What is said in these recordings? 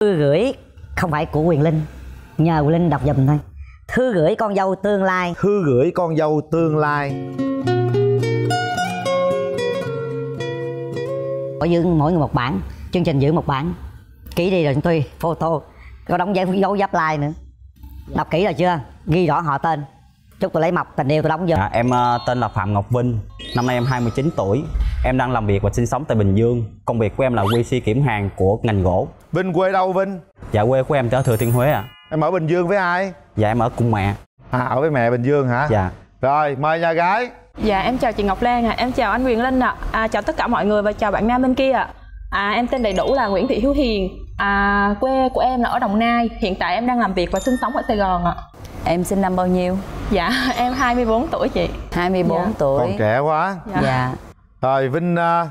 thư gửi không phải của quyền linh. Nhờ quyền linh đọc giùm thôi. Thư gửi con dâu tương lai. Thư gửi con dâu tương lai. Có dương mỗi người một bản. Chương trình giữ một bản. Ký đi rồi chúng tôi photo. Có đóng dấu dấu giáp like nữa. Đọc kỹ rồi chưa? Ghi rõ họ tên. Chúc tôi lấy mọc tình yêu tôi đóng vô. Dạ, em ờ, tên là Phạm Ngọc Vinh, năm nay em 29 tuổi. Em đang làm việc và sinh sống tại Bình Dương. Công việc của em là QC kiểm hàng của ngành gỗ. Vinh quê đâu vinh Dạ quê của em ở Thừa Thiên Huế ạ. em ở bình dương với ai Dạ em ở cùng mẹ. à ở với mẹ bình dương hả Dạ. rồi mời nhà gái Dạ em chào chị Ngọc Lan ạ, em chào anh Quyền Linh ạ, à, chào tất cả mọi người và chào bạn nam bên kia ạ. À, em tên đầy đủ là Nguyễn Thị Hiếu Hiền, à, quê của em là ở Đồng Nai, hiện tại em đang làm việc và sinh sống ở Sài Gòn ạ. Em sinh năm bao nhiêu? Dạ em 24 tuổi chị. 24 Dạ. tuổi. còn trẻ quá Dạ. Dạ. rồi vinh à,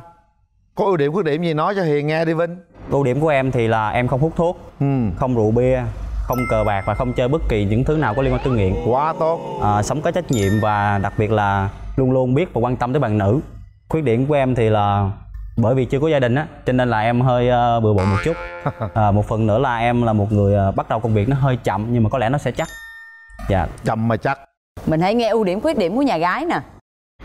có ưu điểm khuyết điểm gì nói cho hiền nghe đi vinh Ưu điểm của em thì là em không hút thuốc, ừ không rượu bia, không cờ bạc và không chơi bất kỳ những thứ nào có liên quan tới nghiện. quá tốt À, sống có trách nhiệm và đặc biệt là luôn luôn biết và quan tâm tới bạn nữ. Khuyết điểm của em thì là bởi vì chưa có gia đình á, cho nên là em hơi ờ, bừa bộn một chút. À, một phần nữa là em là một người ờ, bắt đầu công việc nó hơi chậm nhưng mà có lẽ nó sẽ chắc. Dạ, chậm mà chắc Mình hãy nghe ưu điểm khuyết điểm của nhà gái nè.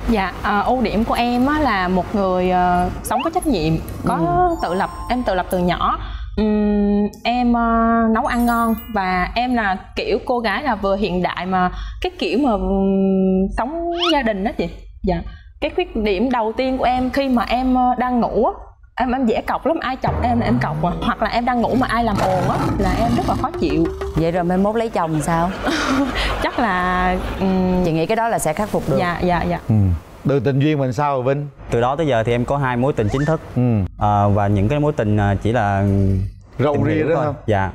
Dạ, à, ưu điểm của em á, là một người ờ, sống có trách nhiệm, có tự lập, em tự lập từ nhỏ. Ừm, em ờ, nấu ăn ngon và em là kiểu cô gái là vừa hiện đại mà cái kiểu mà ừm, sống gia đình đó chị. Dạ. Cái khuyết điểm đầu tiên của em khi mà em ờ, đang ngủ á, em em dễ cọc lắm ai chọc em là em cọc à. hoặc là em đang ngủ mà ai làm ồn á là em rất là khó chịu Vậy rồi mai mốt lấy chồng sao? chắc là ừm, Chị nghĩ cái đó là sẽ khắc phục được. dạ dạ dạ ừ đường tình duyên mình sao rồi vinh từ đó tới giờ thì em có hai mối tình chính thức ừ Ờ, và những cái mối tình ờ, chỉ là râu ria đó thôi. không Dạ.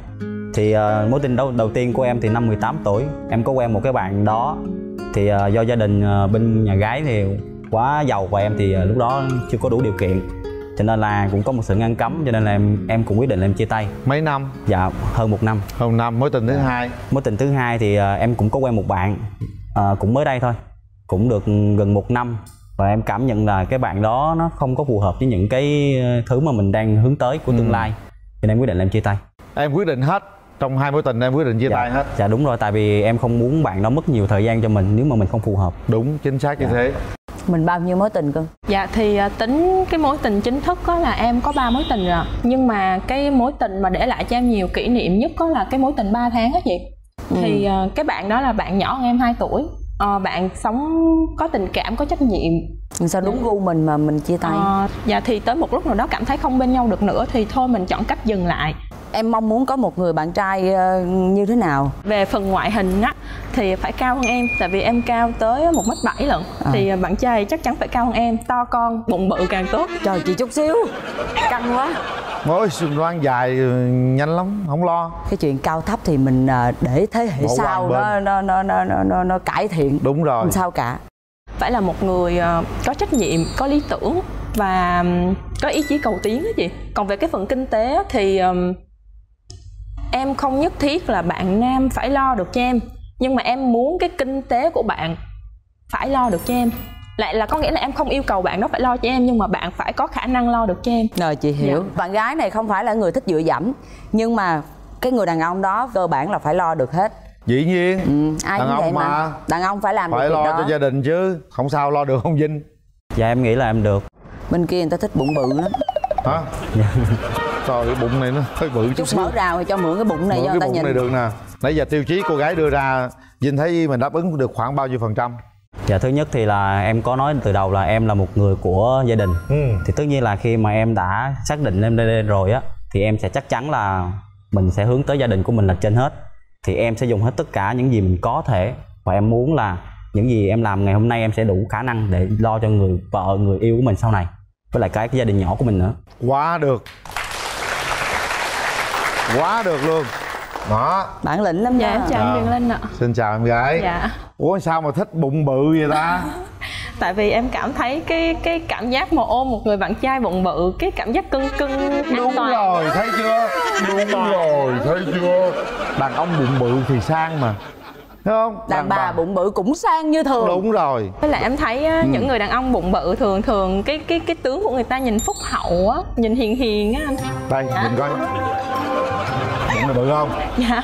Thì ờ, mối tình đầu đầu tiên của em thì năm 18 tuổi, em có quen một cái bạn đó. Thì ờ, do gia đình ờ, bên nhà gái thì quá giàu và em thì ờ, lúc đó chưa có đủ điều kiện. Cho nên là cũng có một sự ngăn cấm cho nên là em em cũng quyết định là em chia tay. mấy năm Dạ, hơn một năm. hôm năm mối tình thứ hai Mối tình thứ hai thì ờ, em cũng có quen một bạn ờ, cũng mới đây thôi. Cũng được gần một năm và em cảm nhận là cái bạn đó nó không có phù hợp với những cái ờ, thứ mà mình đang hướng tới của tương lai. Cho nên em quyết định là em chia tay. em quyết định hết trong hai mối tình em quyết định chia dạ, tay hết dạ đúng rồi tại vì em không muốn bạn đó mất nhiều thời gian cho mình nếu mà mình không phù hợp đúng chính xác như Dạ. thế Mình bao nhiêu mối tình cưng? Dạ thì à, tính cái mối tình chính thức đó là em có ba mối tình rồi Nhưng mà cái mối tình mà để lại cho em nhiều kỷ niệm nhất có là cái mối tình 3 tháng á chị. Thì à, cái bạn đó là bạn nhỏ hơn em 2 tuổi. Ờ, Bạn sống có tình cảm, có trách nhiệm. Sao đúng gu mình mà mình chia tay? Ờ, Dạ thì tới một lúc nào đó cảm thấy không bên nhau được nữa Thì thôi mình chọn cách dừng lại Em mong muốn có một người bạn trai ờ, như thế nào? về phần ngoại hình á thì phải cao hơn em tại vì em cao tới một mét bảy lận À. thì bạn trai chắc chắn phải cao hơn em to con bụng bự càng tốt Trời chị chút xíu. Căng quá. Ôi loan dài ừ, nhanh lắm không lo Cái chuyện cao thấp thì mình ờ, để thế hệ qua sau nó nó nó nó nó, nó, nó cải thiện. đúng rồi Không sao cả. phải là một người ờ, có trách nhiệm có lý tưởng và có ý chí cầu tiến á chị còn về cái phần kinh tế thì em không nhất thiết là bạn nam phải lo được cho em nhưng mà em muốn cái kinh tế của bạn phải lo được cho em lại là có nghĩa là em không yêu cầu bạn đó phải lo cho em nhưng mà bạn phải có khả năng lo được cho em Rồi chị hiểu. Dạ. Bạn gái này không phải là người thích dựa dẫm nhưng mà cái người đàn ông đó cơ bản là phải lo được hết. dĩ nhiên Ừ, ai Đàn cũng ông vậy mà. mà. Đàn ông phải làm phải được lo đó. cho gia đình chứ không sao lo được không vinh dạ em nghĩ là em được Bên kia người ta thích bụng bự lắm. hả trời cái bụng này nó hơi bự chút xíu. mỡ rào thì cho mượn cái bụng này Mượn cho cái người ta bụng nhìn. này được nè. Nãy giờ tiêu chí cô gái đưa ra vinh thấy mình đáp ứng được khoảng bao nhiêu phần trăm? Dạ thứ nhất thì là em có nói từ đầu là em là một người của gia đình. Ừ. Thì tất nhiên là khi mà em đã xác định em đây rồi á thì em sẽ chắc chắn là mình sẽ hướng tới gia đình của mình là trên hết. Thì em sẽ dùng hết tất cả những gì mình có thể và em muốn là những gì em làm ngày hôm nay em sẽ đủ khả năng để lo cho người vợ người yêu của mình sau này với lại cái, cái gia đình nhỏ của mình nữa. Quá được quá được luôn. Đó. Bản lĩnh lắm dạ nha. em chào Dạ. anh Quyền Linh ạ. Xin chào em gái. Dạ. Ủa sao mà thích bụng bự vậy ta? Tại vì em cảm thấy cái cái cảm giác mà ôm một người bạn trai bụng bự cái cảm giác cưng cưng an đúng toàn. rồi thấy chưa? Đúng rồi thấy chưa? Đàn ông bụng bự thì sang mà. Thấy không? Đàn bà bụng bự cũng sang như thường. đúng rồi. Với lại em thấy Ừ. á, những người đàn ông bụng bự thường thường cái cái cái tướng của người ta nhìn phúc hậu á nhìn hiền hiền á anh. Đây nhìn coi bự không? Dạ.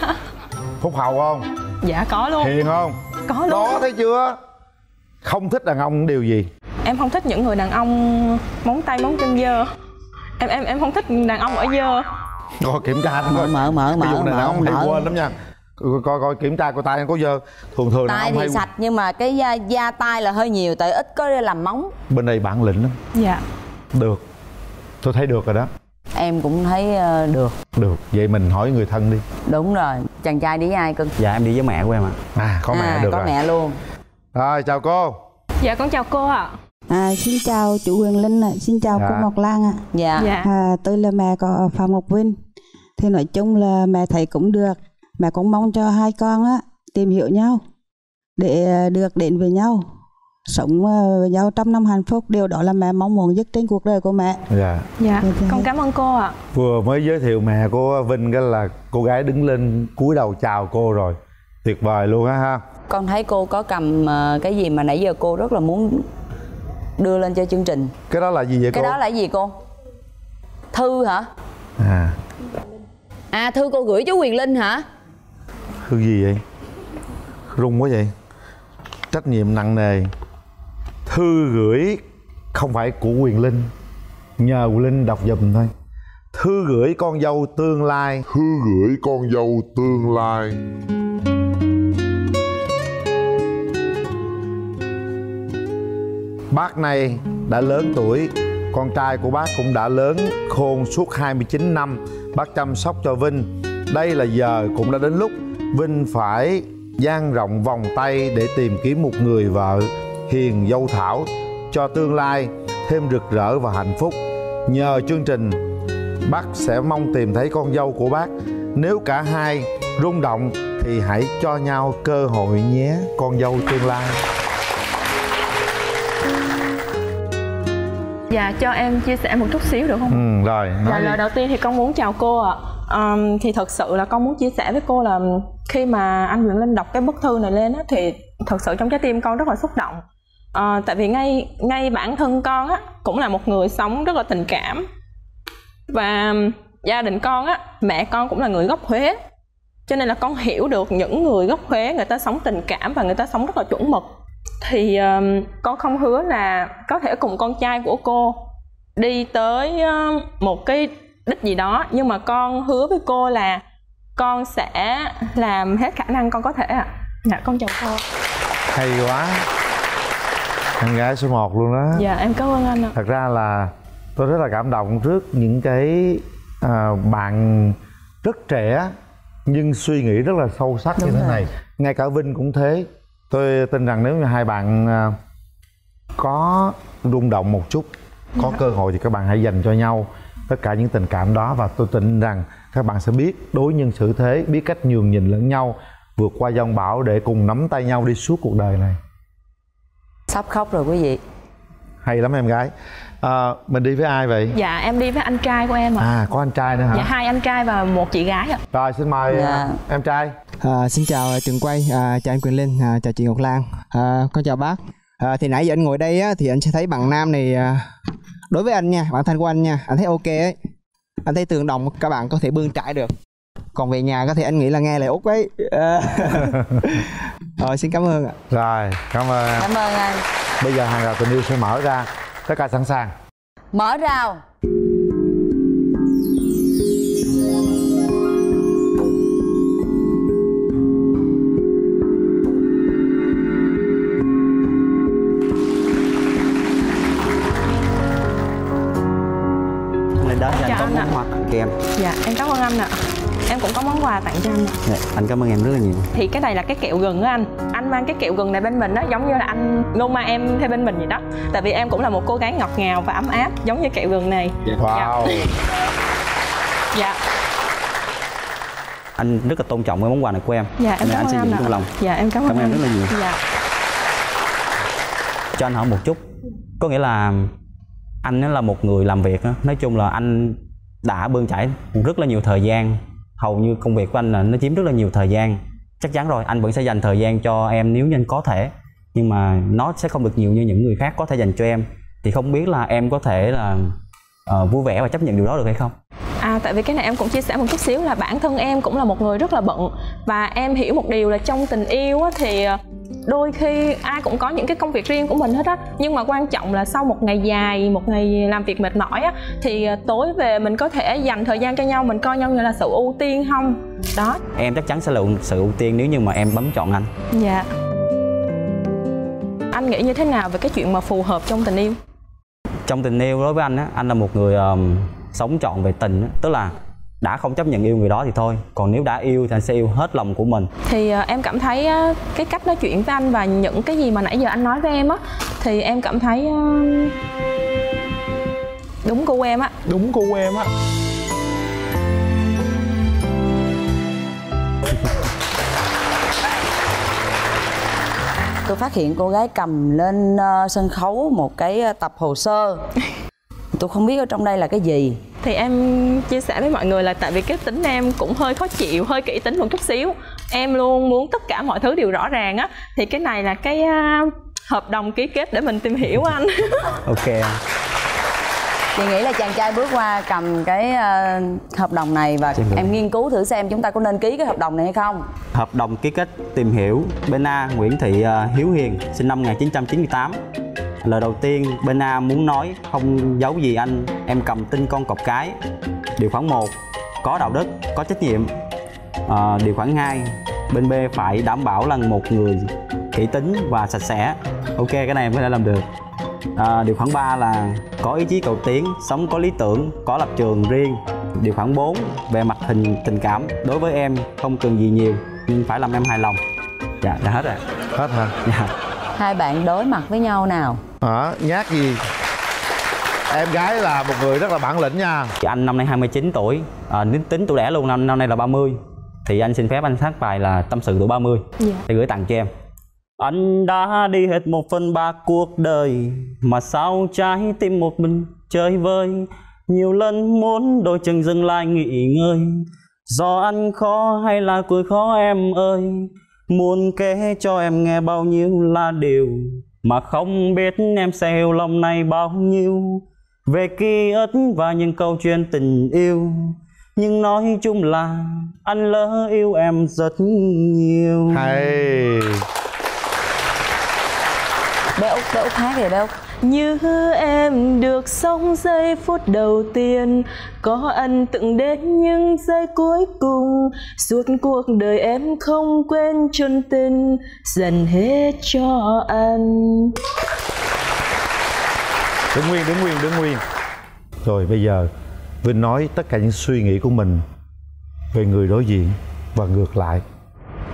Phúc hậu không? Dạ có luôn. Hiền không? Có luôn. Đó thấy chưa? Không thích đàn ông điều gì? Em không thích những người đàn ông móng tay móng chân dơ. Em em em không thích đàn ông ở dơ. Coi kiểm tra mở mở mở mở này đàn ông mở hay mở. quên lắm nha. Coi coi, coi kiểm tra coi tay anh có dơ. Thường thường đàn tay ông thì hay sạch nhưng mà cái da, da tay là hơi nhiều tại ít có làm móng. Bên đây bản lĩnh lắm. Dạ. Được. Tôi thấy được rồi đó em cũng thấy ờ, được. Được vậy mình hỏi người thân đi. Đúng rồi chàng trai đi với ai cưng dạ em đi với mẹ của em ạ. À có mẹ à, được có rồi. mẹ luôn. Rồi chào cô. Dạ con chào cô ạ. À, xin chào chú Huyền Linh ạ, xin chào Dạ. cô Ngọc Lan ạ. dạ, dạ. À, tôi là mẹ của Phạm Ngọc Vinh. Thì nói chung là mẹ thấy cũng được. Mẹ cũng mong cho hai con á tìm hiểu nhau để à, được đến với nhau, sống với nhau trăm năm hạnh phúc. Điều đó là mẹ mong muốn nhất trên cuộc đời của mẹ. dạ. Dạ. Dạ. con cảm ơn cô ạ. Vừa mới giới thiệu mẹ của vinh cái là cô gái đứng lên cúi đầu chào cô rồi. Tuyệt vời luôn á ha. Con thấy cô có cầm ờ, cái gì mà nãy giờ cô rất là muốn đưa lên cho chương trình. Cái đó là gì vậy cái cô? đó là gì cô? Thư hả? À. À thư cô gửi chú Huyền Linh hả? Thư gì vậy? Rung quá vậy. Trách nhiệm nặng nề thư gửi không phải của quyền linh. Nhờ quyền linh đọc giùm thôi. Thư gửi con dâu tương lai. Thư gửi con dâu tương lai. Bác này đã lớn tuổi. Con trai của bác cũng đã lớn khôn suốt 29 năm. Bác chăm sóc cho Vinh. Đây là giờ cũng đã đến lúc Vinh phải dang rộng vòng tay để tìm kiếm một người vợ hiền dâu thảo cho tương lai thêm rực rỡ và hạnh phúc. Nhờ chương trình, bác sẽ mong tìm thấy con dâu của bác. Nếu cả hai rung động thì hãy cho nhau cơ hội nhé, con dâu tương lai. dạ cho em chia sẻ một chút xíu được không Ừ, rồi, Dạ lời đầu tiên thì con muốn chào cô ạ. Ờm, thì thật sự là con muốn chia sẻ với cô là khi mà anh Nguyễn Linh đọc cái bức thư này lên á, thì thật sự trong trái tim con rất là xúc động à, tại vì ngay ngay bản thân con á cũng là một người sống rất là tình cảm. Và gia đình con á mẹ con cũng là người gốc Huế. Cho nên là con hiểu được những người gốc Huế người ta sống tình cảm và người ta sống rất là chuẩn mực. Thì um, con không hứa là có thể cùng con trai của cô đi tới ờ, một cái đích gì đó. Nhưng mà con hứa với cô là con sẽ làm hết khả năng con có thể ạ. Dạ con chào cô. Hay quá. Em gái số 1 luôn đó. Dạ em cảm ơn anh ạ. Thật ra là tôi rất là cảm động trước những cái à, bạn rất trẻ nhưng suy nghĩ rất là sâu sắc như thế này. Ngay cả vinh cũng thế. Tôi tin rằng nếu như hai bạn à, có rung động một chút có cơ hội thì các bạn hãy dành cho nhau tất cả những tình cảm đó và tôi tin rằng các bạn sẽ biết đối nhân xử thế biết cách nhường nhìn lẫn nhau vượt qua dông bão để cùng nắm tay nhau đi suốt cuộc đời này sắp khóc rồi quý vị. Hay lắm em gái. À, mình đi với ai vậy? Dạ em đi với anh trai của em ạ. À có anh trai nữa hả? Dạ hai anh trai và một chị gái ạ. Rồi xin mời Dạ. à, em trai. À, xin chào trường quay, à, chào anh Quyền Linh, à, chào chị Ngọc Lan, à, con chào bác. À, thì nãy giờ anh ngồi đây á, thì anh sẽ thấy bằng nam này à, đối với anh nha, bản thân của anh nha, anh thấy ok ấy. Anh thấy tường đồng các bạn có thể bươn trải được. Còn về nhà có thể anh nghĩ là nghe lời út ấy. Rồi xin cảm ơn ạ. Rồi cảm ơn cảm ơn anh. Bây giờ hàng rào tình yêu sẽ mở ra. Tất cả sẵn sàng. Mở rào. Lên đó anh có tặng cho em. Dạ em cảm ơn anh ạ em cũng có món quà tặng cho anh. Ạ Dạ, anh cảm ơn em rất là nhiều. Thì cái này là cái kẹo gừng á anh. Anh mang cái kẹo gừng này bên mình đó giống như là anh luôn mang em theo bên mình vậy đó. Tại vì em cũng là một cô gái ngọt ngào và ấm áp giống như kẹo gừng này. Wow. Dạ. Anh rất là tôn trọng cái món quà này của em. Dạ em Nên cảm anh ơn sẽ anh giữ ạ. trong lòng. Dạ em cảm ơn Cảm ơn anh. rất là nhiều. dạ. Cho anh hỏi một chút. Có nghĩa là anh là một người làm việc á. Nói chung là anh đã bươn chải rất là nhiều thời gian hầu như công việc của anh là nó chiếm rất là nhiều thời gian. Chắc chắn rồi anh vẫn sẽ dành thời gian cho em nếu như anh có thể. Nhưng mà nó sẽ không được nhiều như những người khác có thể dành cho em. Thì không biết là em có thể là uh, vui vẻ và chấp nhận điều đó được hay không? À tại vì cái này em cũng chia sẻ một chút xíu là bản thân em cũng là một người rất là bận. Và em hiểu một điều là trong tình yêu á, thì ờ, đôi khi ai cũng có những cái công việc riêng của mình hết á. Nhưng mà quan trọng là sau một ngày dài một ngày làm việc mệt mỏi á thì ờ, tối về mình có thể dành thời gian cho nhau mình coi nhau như là sự ưu tiên không? Đó. Em chắc chắn sẽ là sự ưu tiên nếu như mà em bấm chọn anh. Dạ. Anh nghĩ như thế nào về cái chuyện mà phù hợp trong tình yêu? Trong tình yêu đối với anh á anh là một người um, sống trọn về tình á. Tức là đã không chấp nhận yêu người đó thì thôi. Còn nếu đã yêu thì anh sẽ yêu hết lòng của mình. Thì ờ, em cảm thấy cái cách nói chuyện với anh và những cái gì mà nãy giờ anh nói với em á thì em cảm thấy đúng gu em á. Đúng cô em á. Tôi phát hiện cô gái cầm lên sân khấu một cái tập hồ sơ tôi không biết ở trong đây là cái gì. Thì em chia sẻ với mọi người là tại vì cái tính em cũng hơi khó chịu hơi kỹ tính một chút xíu. Em luôn muốn tất cả mọi thứ đều rõ ràng á. Thì cái này là cái à, hợp đồng ký kết để mình tìm hiểu anh. Ok chị nghĩ là chàng trai bước qua cầm cái ờ, hợp đồng này và em nghiên cứu thử xem chúng ta có nên ký cái hợp đồng này hay không. Hợp đồng ký kết tìm hiểu. Bên A Nguyễn Thị ờ, Hiếu Hiền sinh năm 1998 lời đầu tiên bên A muốn nói không giấu gì anh em cầm tinh con cọp cái điều khoản 1 có đạo đức có trách nhiệm Ờ, điều khoản 2 bên B phải đảm bảo là một người kỹ tính và sạch sẽ ok cái này em có thể làm được À, điều khoản 3 là có ý chí cầu tiến, sống có lý tưởng, có lập trường riêng. Điều khoản 4 về mặt hình tình cảm đối với em không cần gì nhiều nhưng phải làm em hài lòng. Dạ, đã hết rồi. hết hả Dạ. Hai bạn đối mặt với nhau nào? Hả? Nhát gì? Em gái là một người rất là bản lĩnh nha. Thì Anh năm nay 29 tuổi, à, nếu tính tuổi đẻ luôn năm năm nay là 30 thì anh xin phép anh hát bài là tâm sự tuổi 30 Dạ. để gửi tặng cho em. Anh đã đi hết một phần ba cuộc đời Mà sao trái tim một mình chơi vơi? Nhiều lần muốn đôi chân dừng lại nghỉ ngơi. Do anh khó hay là cười khó em ơi Muốn kể cho em nghe bao nhiêu là điều Mà không biết em sẽ hiểu lòng này bao nhiêu. Về ký ức và những câu chuyện tình yêu Nhưng nói chung là anh lỡ yêu em rất nhiều. Hay. Bé út bé út hát bé út Như em được sống giây phút đầu tiên Có ân từng đến những giây cuối cùng. Suốt cuộc đời em không quên chân tình Dành hết cho anh đứng nguyên đứng nguyên đứng nguyên. Rồi bây giờ vinh nói tất cả những suy nghĩ của mình về người đối diện và ngược lại.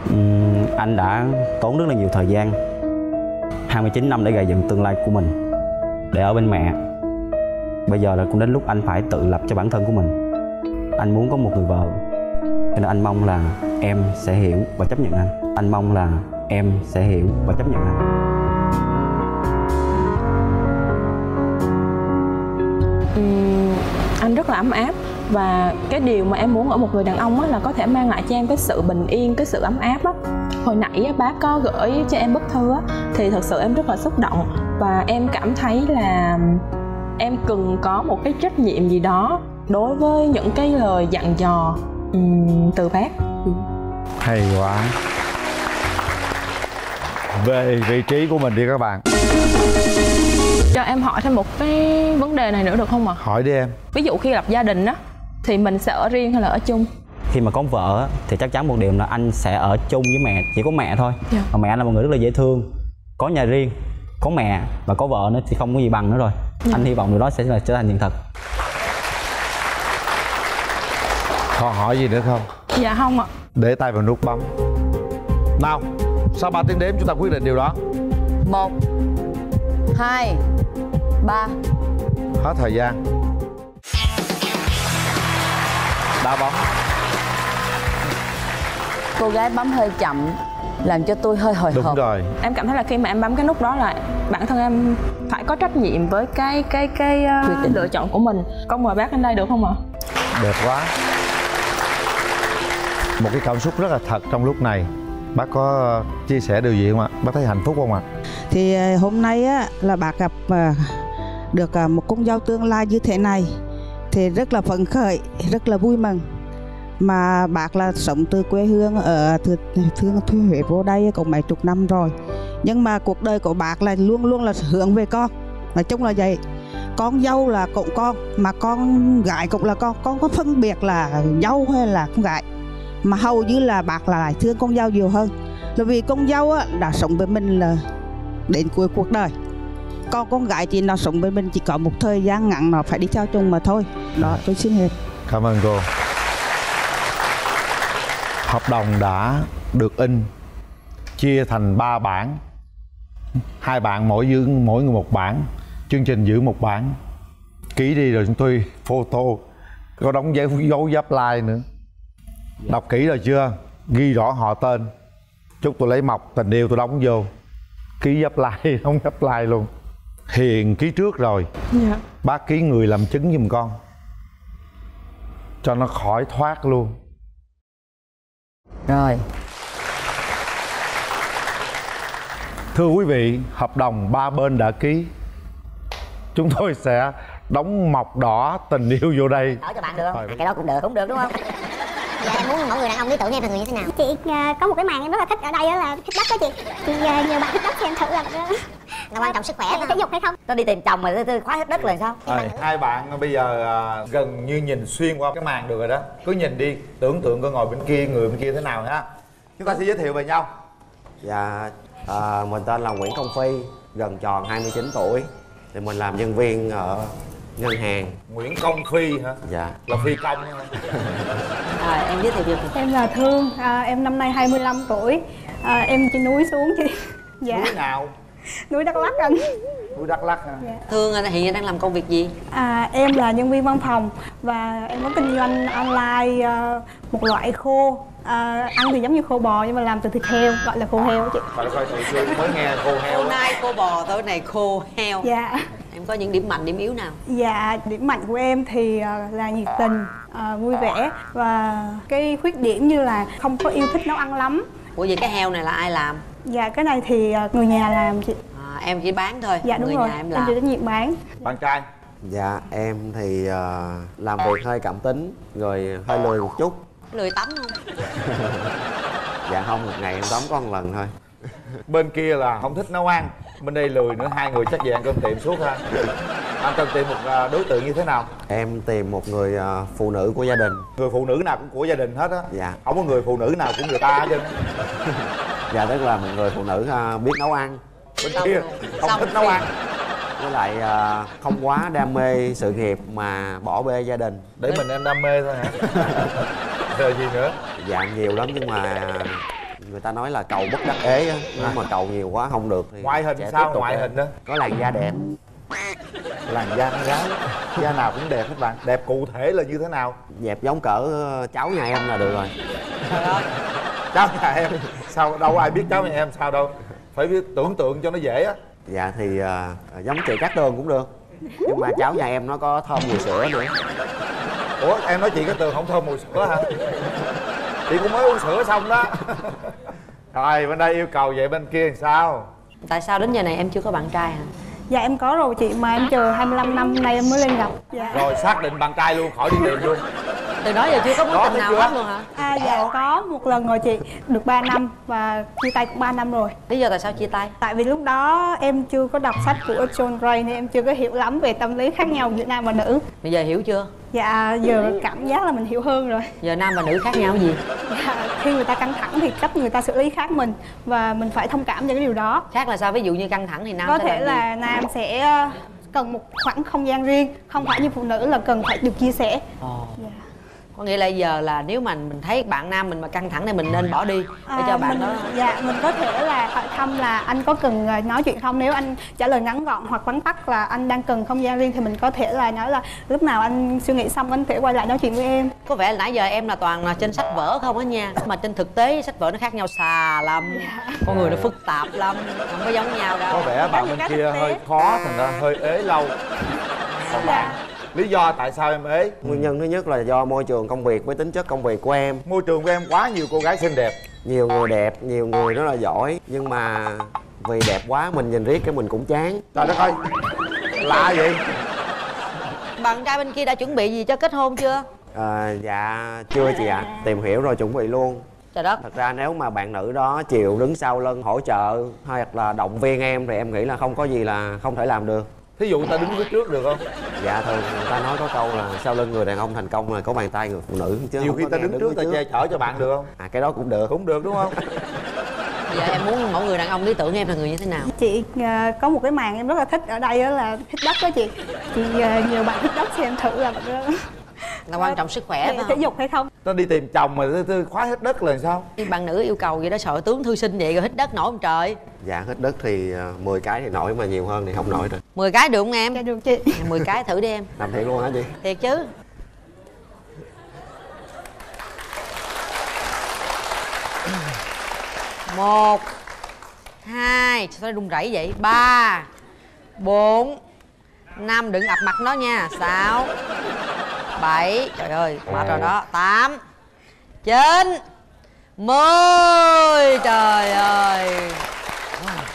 Ừm, anh đã tốn rất là nhiều thời gian. 29 năm để gây dựng tương lai của mình để ở bên mẹ. Bây giờ là cũng đến lúc anh phải tự lập cho bản thân của mình. Anh muốn có một người vợ. Cho nên anh mong là em sẽ hiểu và chấp nhận anh. Anh mong là em sẽ hiểu và chấp nhận anh. Uhm, anh rất là ấm áp và cái điều mà em muốn ở một người đàn ông á, là có thể mang lại cho em cái sự bình yên cái sự ấm áp á. Hồi nãy á, bác có gửi cho em bức thư á thì thật sự em rất là xúc động. Và em cảm thấy là em cần có một cái trách nhiệm gì đó đối với những cái lời dặn dò từ bác. Hay quá. Về vị trí của mình đi các bạn. Cho em hỏi thêm một cái vấn đề này nữa được không ạ? Hỏi đi em. Ví dụ khi lập gia đình á thì mình sẽ ở riêng hay là ở chung? Khi mà có vợ á, thì chắc chắn một điều là anh sẽ ở chung với mẹ chỉ có mẹ thôi. Dạ. mà mẹ anh là một người rất là dễ thương có nhà riêng có mẹ và có vợ nữa thì không có gì bằng nữa rồi. Anh hy vọng điều đó sẽ là trở thành hiện thực. Còn hỏi gì nữa không? Dạ không ạ. Để tay vào nút bấm. Nào sau 3 tiếng đếm chúng ta quyết định điều đó. Một hai ba. Hết thời gian. Đá bóng. Cô gái bấm hơi chậm làm cho tôi hơi hồi đúng hộp. rồi. Em cảm thấy là khi mà em bấm cái nút đó là bản thân em phải có trách nhiệm với cái cái cái uh, Quyết định. lựa chọn của mình. Con mời bác lên đây được không ạ? Đẹp quá. Một cái cảm xúc rất là thật trong lúc này. Bác có chia sẻ điều gì không ạ? Bác thấy hạnh phúc không ạ? Thì à, hôm nay á là bà gặp được một con dâu tương lai như thế này thì rất là phấn khởi rất là vui mừng mà bác là sống từ quê hương ở thừa thương thuy huế vô đây cũng mấy chục năm rồi. Nhưng mà cuộc đời của bác là luôn luôn là hướng về con. Nói chung là vậy. Con dâu là cũng con mà con gái cũng là con. Con có phân biệt là dâu hay là con gái. Mà hầu như là bác là lại thương con dâu nhiều hơn. Là vì con dâu á, đã sống với mình là đến cuối cuộc đời. Còn con gái thì nó sống với mình chỉ có một thời gian ngắn nó phải đi theo chung mà thôi. Đó tôi xin hết. Cảm ơn cô. Hợp đồng đã được in Chia thành 3 bản Hai bạn mỗi giữ mỗi người một bản Chương trình giữ một bản Ký đi rồi chúng tôi photo. Có đóng giấy dấu giáp like nữa. Đọc kỹ rồi chưa? Ghi rõ họ tên. Chúc tôi lấy mọc tình yêu tôi đóng vô. Ký giáp like đóng giáp like luôn. Hiền ký trước rồi. Dạ. Bác ký người làm chứng giùm con. Cho nó khỏi thoát luôn rồi. Thưa quý vị, hợp đồng ba bên đã ký. Chúng tôi sẽ đóng mọc đỏ tình yêu vô đây. Đỡ cho bạn được không? À, cái đó cũng được cũng được đúng không? Dạ em muốn mỗi người đàn ông lý tưởng em là người như thế nào? Chị à, có một cái màn em rất là thích ở đây đó là thích đất đó chị. Thì à, nhiều bạn thích đất thì em thử là Là quan trọng sức khỏe thể dục hay không? nó đi tìm chồng mà khóa hết đất là sao? Rồi, hai bạn bây giờ à, gần như nhìn xuyên qua cái màn được rồi đó. Cứ nhìn đi, tưởng tượng coi ngồi bên kia, người bên kia thế nào ha. Chúng ta sẽ giới thiệu về nhau. Dạ, à, mình tên là Nguyễn Công Phi, gần tròn 29 tuổi. Thì mình làm nhân viên ở ngân hàng. Nguyễn Công Phi hả? Dạ. Là Phi Công à, em giới thiệu được Em là Thương, à, em năm nay 25 tuổi. À, Em trên núi xuống chị Dạ, Núi nào? núi Đắk Lắk anh Núi Đắk Lắk hả? thương anh hiện đang làm công việc gì? À, Em là nhân viên văn phòng Và em có kinh doanh online à, một loại khô. À, Ăn thì giống như khô bò nhưng mà làm từ thịt heo, gọi là khô heo chị. Phải coi thời xưa mới nghe cô heo nay cô bò tối này khô heo. Dạ. Em có những điểm mạnh điểm yếu nào? Dạ, điểm mạnh của em thì à, là nhiệt tình, à, vui vẻ Và cái khuyết điểm như là không có yêu thích nấu ăn lắm. Ủa vậy cái heo này là ai làm Dạ, cái này thì à, người nhà làm chị. À, em chỉ bán thôi. Dạ đúng người rồi, nhà em em làm. chịu trách nhiệm bán. Bạn trai. Dạ, em thì à, làm việc hơi cảm tính, rồi hơi lười một chút. Lười tắm không Dạ không, một ngày em tắm có một lần thôi. Bên kia là không thích nấu ăn Bên đây lười nữa, hai người chắc về ăn cơm tiệm suốt ha. Anh cần tìm một à, đối tượng như thế nào? Em tìm một người phụ nữ của gia đình. Người phụ nữ nào cũng của gia đình hết á. Dạ. Không có người phụ nữ nào của người ta hết trơn Dạ, tức là một người phụ nữ à, biết nấu ăn. Bên Xong kia không Xong thích nấu ăn. Với lại à, không quá đam mê sự nghiệp mà bỏ bê gia đình. Để mình em đam mê thôi hả? Rồi gì nữa? Dạ nhiều lắm nhưng mà người ta nói là cầu bất đắc ế á. Nếu mà cầu nhiều quá không được thì Ngoại hình sao? Ngoại hình đó Có làn da đẹp. Làn da con gái. Da nào cũng đẹp hết bạn. Đẹp cụ thể là như thế nào? Dẹp giống cỡ cháu nhà em là được rồi Cháu nhà em. Sao đâu có ai biết cháu nhà em sao đâu. Phải biết tưởng tượng cho nó dễ á. Dạ thì ờ, giống chị Cát Tường cũng được. Nhưng mà cháu nhà em nó có thơm mùi sữa nữa. Ủa em nói chị cái tường không thơm mùi sữa hả? Chị cũng mới uống sữa xong đó. Rồi bên đây yêu cầu vậy bên kia làm sao? tại sao đến giờ này em chưa có bạn trai hả Dạ em có rồi chị mà em chờ 25 năm nay em mới lên gặp. Dạ. Rồi xác định bạn trai luôn khỏi đi tìm luôn. Từ đó giờ chưa có mối tình nào hết luôn hả? À dạ có một lần rồi chị Được 3 năm và chia tay cũng 3 năm rồi. Lý do tại sao chia tay? Tại vì lúc đó em chưa có đọc sách của John Gray nên em chưa có hiểu lắm về tâm lý khác nhau giữa nam và nữ. Bây giờ hiểu chưa Dạ giờ cảm giác là mình hiểu hơn rồi giờ nam và nữ khác nhau gì dạ, Khi người ta căng thẳng thì cách người ta xử lý khác mình Và mình phải thông cảm cho cái điều đó khác là sao ví dụ như căng thẳng thì nam Có thể làm gì? là nam sẽ ờ, cần một khoảng không gian riêng Không phải như phụ nữ là cần phải được chia sẻ Ồ. Dạ. Có nghĩa là giờ là nếu mà mình thấy bạn nam mình mà căng thẳng thì mình nên bỏ đi để cho À, bạn mình, đó dạ mình có thể là hỏi thăm là anh có cần à, nói chuyện không? Nếu anh trả lời ngắn gọn hoặc vắn tắt là anh đang cần không gian riêng thì mình có thể là nói là lúc nào anh suy nghĩ xong anh thể quay lại nói chuyện với em. Có vẻ là nãy giờ em là toàn là trên sách vở không á nha mà trên thực tế sách vở nó khác nhau xà lắm con người nó phức tạp lắm không có giống nhau đâu. Có vẻ bạn bên kia hơi khó thành ra hơi ế lâu. Còn bạn Lý do tại sao em ế? Nguyên nhân thứ nhất là do môi trường công việc với tính chất công việc của em. Môi trường của em quá nhiều cô gái xinh đẹp. Nhiều người đẹp, nhiều người rất là giỏi. Nhưng mà vì đẹp quá mình nhìn riết cái mình cũng chán. Trời đất ơi Lạ vậy. Bạn trai bên kia đã chuẩn bị gì cho kết hôn chưa? À, dạ chưa chị ạ. Tìm hiểu rồi chuẩn bị luôn. Trời đất. Thật ra nếu mà bạn nữ đó chịu đứng sau lưng hỗ trợ hoặc là động viên em thì em nghĩ là không có gì là không thể làm được thí dụ người ta đứng phía trước được không? Dạ thường người ta nói có câu là sau lưng người đàn ông thành công là có bàn tay người phụ nữ chứ nhiều khi ta nghe đứng trước ta che chở cho bạn được không? À cái đó cũng được. Cũng được đúng không? Giờ em muốn mẫu người đàn ông lý tưởng em là người như thế nào? Chị ờ, có một cái màn em rất là thích ở đây đó là thích đất đó chị. Chị ờ, nhiều bạn thích đất thì em thử là là quan trọng sức khỏe phải thể không? dục hay không? Nó đi tìm chồng mà khóa hết đất là sao? Khi bạn nữ yêu cầu vậy đó sợ tướng thư sinh vậy rồi hít đất nổi không trời. Dạ hết đất thì à, 10 cái thì nổi mà nhiều hơn thì không nổi rồi. 10 cái được không em? Dạ được chị. 10 cái thử đi em. Làm thiệt luôn hả chị? Thiệt chứ. Một hai sao nó run rẩy vậy? Ba bốn năm đừng ập mặt nó nha. Sáu bảy. Trời ơi mệt rồi đó. Tám. Chín. Mười. Trời ơi.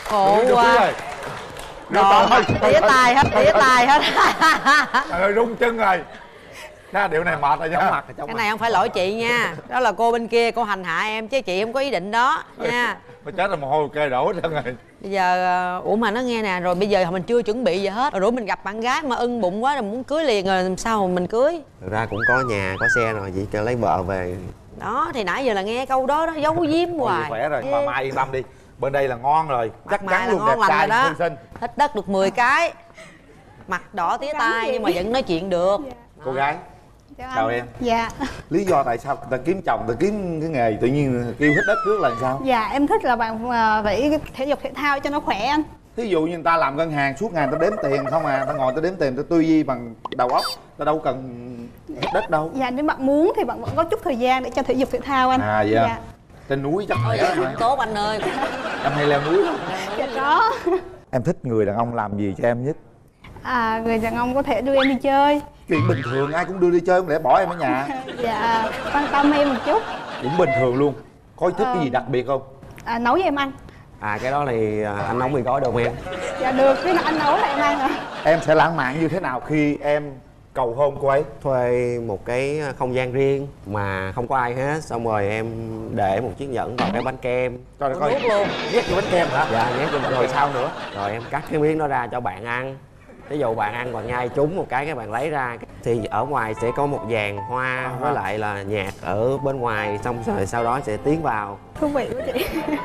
Khổ quá. rồi. Rồi tía tay. hết tía tay hết Trời ơi rung chân rồi. Cái điệu này mệt rồi nha. Mặt cái này không phải lỗi chị nha. Đó là cô bên kia cô hành hạ em chứ chị không có ý định đó nha. Mới chết rồi mồ hôi kê đổ trơn rồi bây giờ ờ, ủa mà nó nghe nè rồi bây giờ mình chưa chuẩn bị gì hết. Rồi rủi mình gặp bạn gái mà ưng bụng quá rồi muốn cưới liền rồi làm sao mà mình cưới? Thực ra cũng có nhà có xe rồi chỉ cần lấy vợ về. Đó thì nãy giờ là nghe câu đó đó giấu giếm hoài. khỏe rồi mà mai yên tâm đi. Bên đây là ngon rồi chắc chắn là luôn ngon đẹp trai đó. thư sinh hít đất được 10 cái. Mặt đỏ tía tai nhưng mà vẫn nói chuyện được. Cô gái chào em. Dạ. Lý do tại sao ta kiếm chồng ta kiếm cái nghề tự nhiên kêu hết đất trước là sao? Dạ em thích là bạn ờ, phải thể dục thể thao cho nó khỏe anh. Thí dụ như người ta làm ngân hàng suốt ngày ta đếm tiền không à ta ngồi ta đếm tiền ta tư duy bằng đầu óc ta đâu cần hết đất đâu. Dạ nếu bạn muốn thì bạn vẫn có chút thời gian để cho thể dục thể thao anh. À vậy à? trên núi chắc lắm cũng tốt anh ơi. Em hay leo núi lắm. Dạ có. Em thích người đàn ông làm gì cho em nhất à người đàn ông có thể đưa em đi chơi. Chuyện bình thường ai cũng đưa đi chơi không lẽ bỏ em ở nhà? Dạ quan tâm em một chút. Cũng bình thường luôn. Có thích Ờ. cái gì đặc biệt không? À, nấu cho em ăn. À cái đó thì à, anh nấu mì gói được không em. Dạ được cái nào anh nấu là em ăn à em sẽ lãng mạn như thế nào khi em cầu hôn cô ấy? Thuê một cái không gian riêng mà không có ai hết xong rồi em để một chiếc nhẫn vào cái bánh kem. Coi nuốt luôn. Nhét vô bánh kem hả? Dạ nhét vô rồi sao nữa. Rồi em cắt cái miếng đó ra cho bạn ăn ví dụ bạn ăn bạn nhai trúng một cái cái bạn lấy ra thì ở ngoài sẽ có một dàn hoa với lại là nhạc ở bên ngoài xong rồi sau đó sẽ tiến vào. Thú vị quá chị.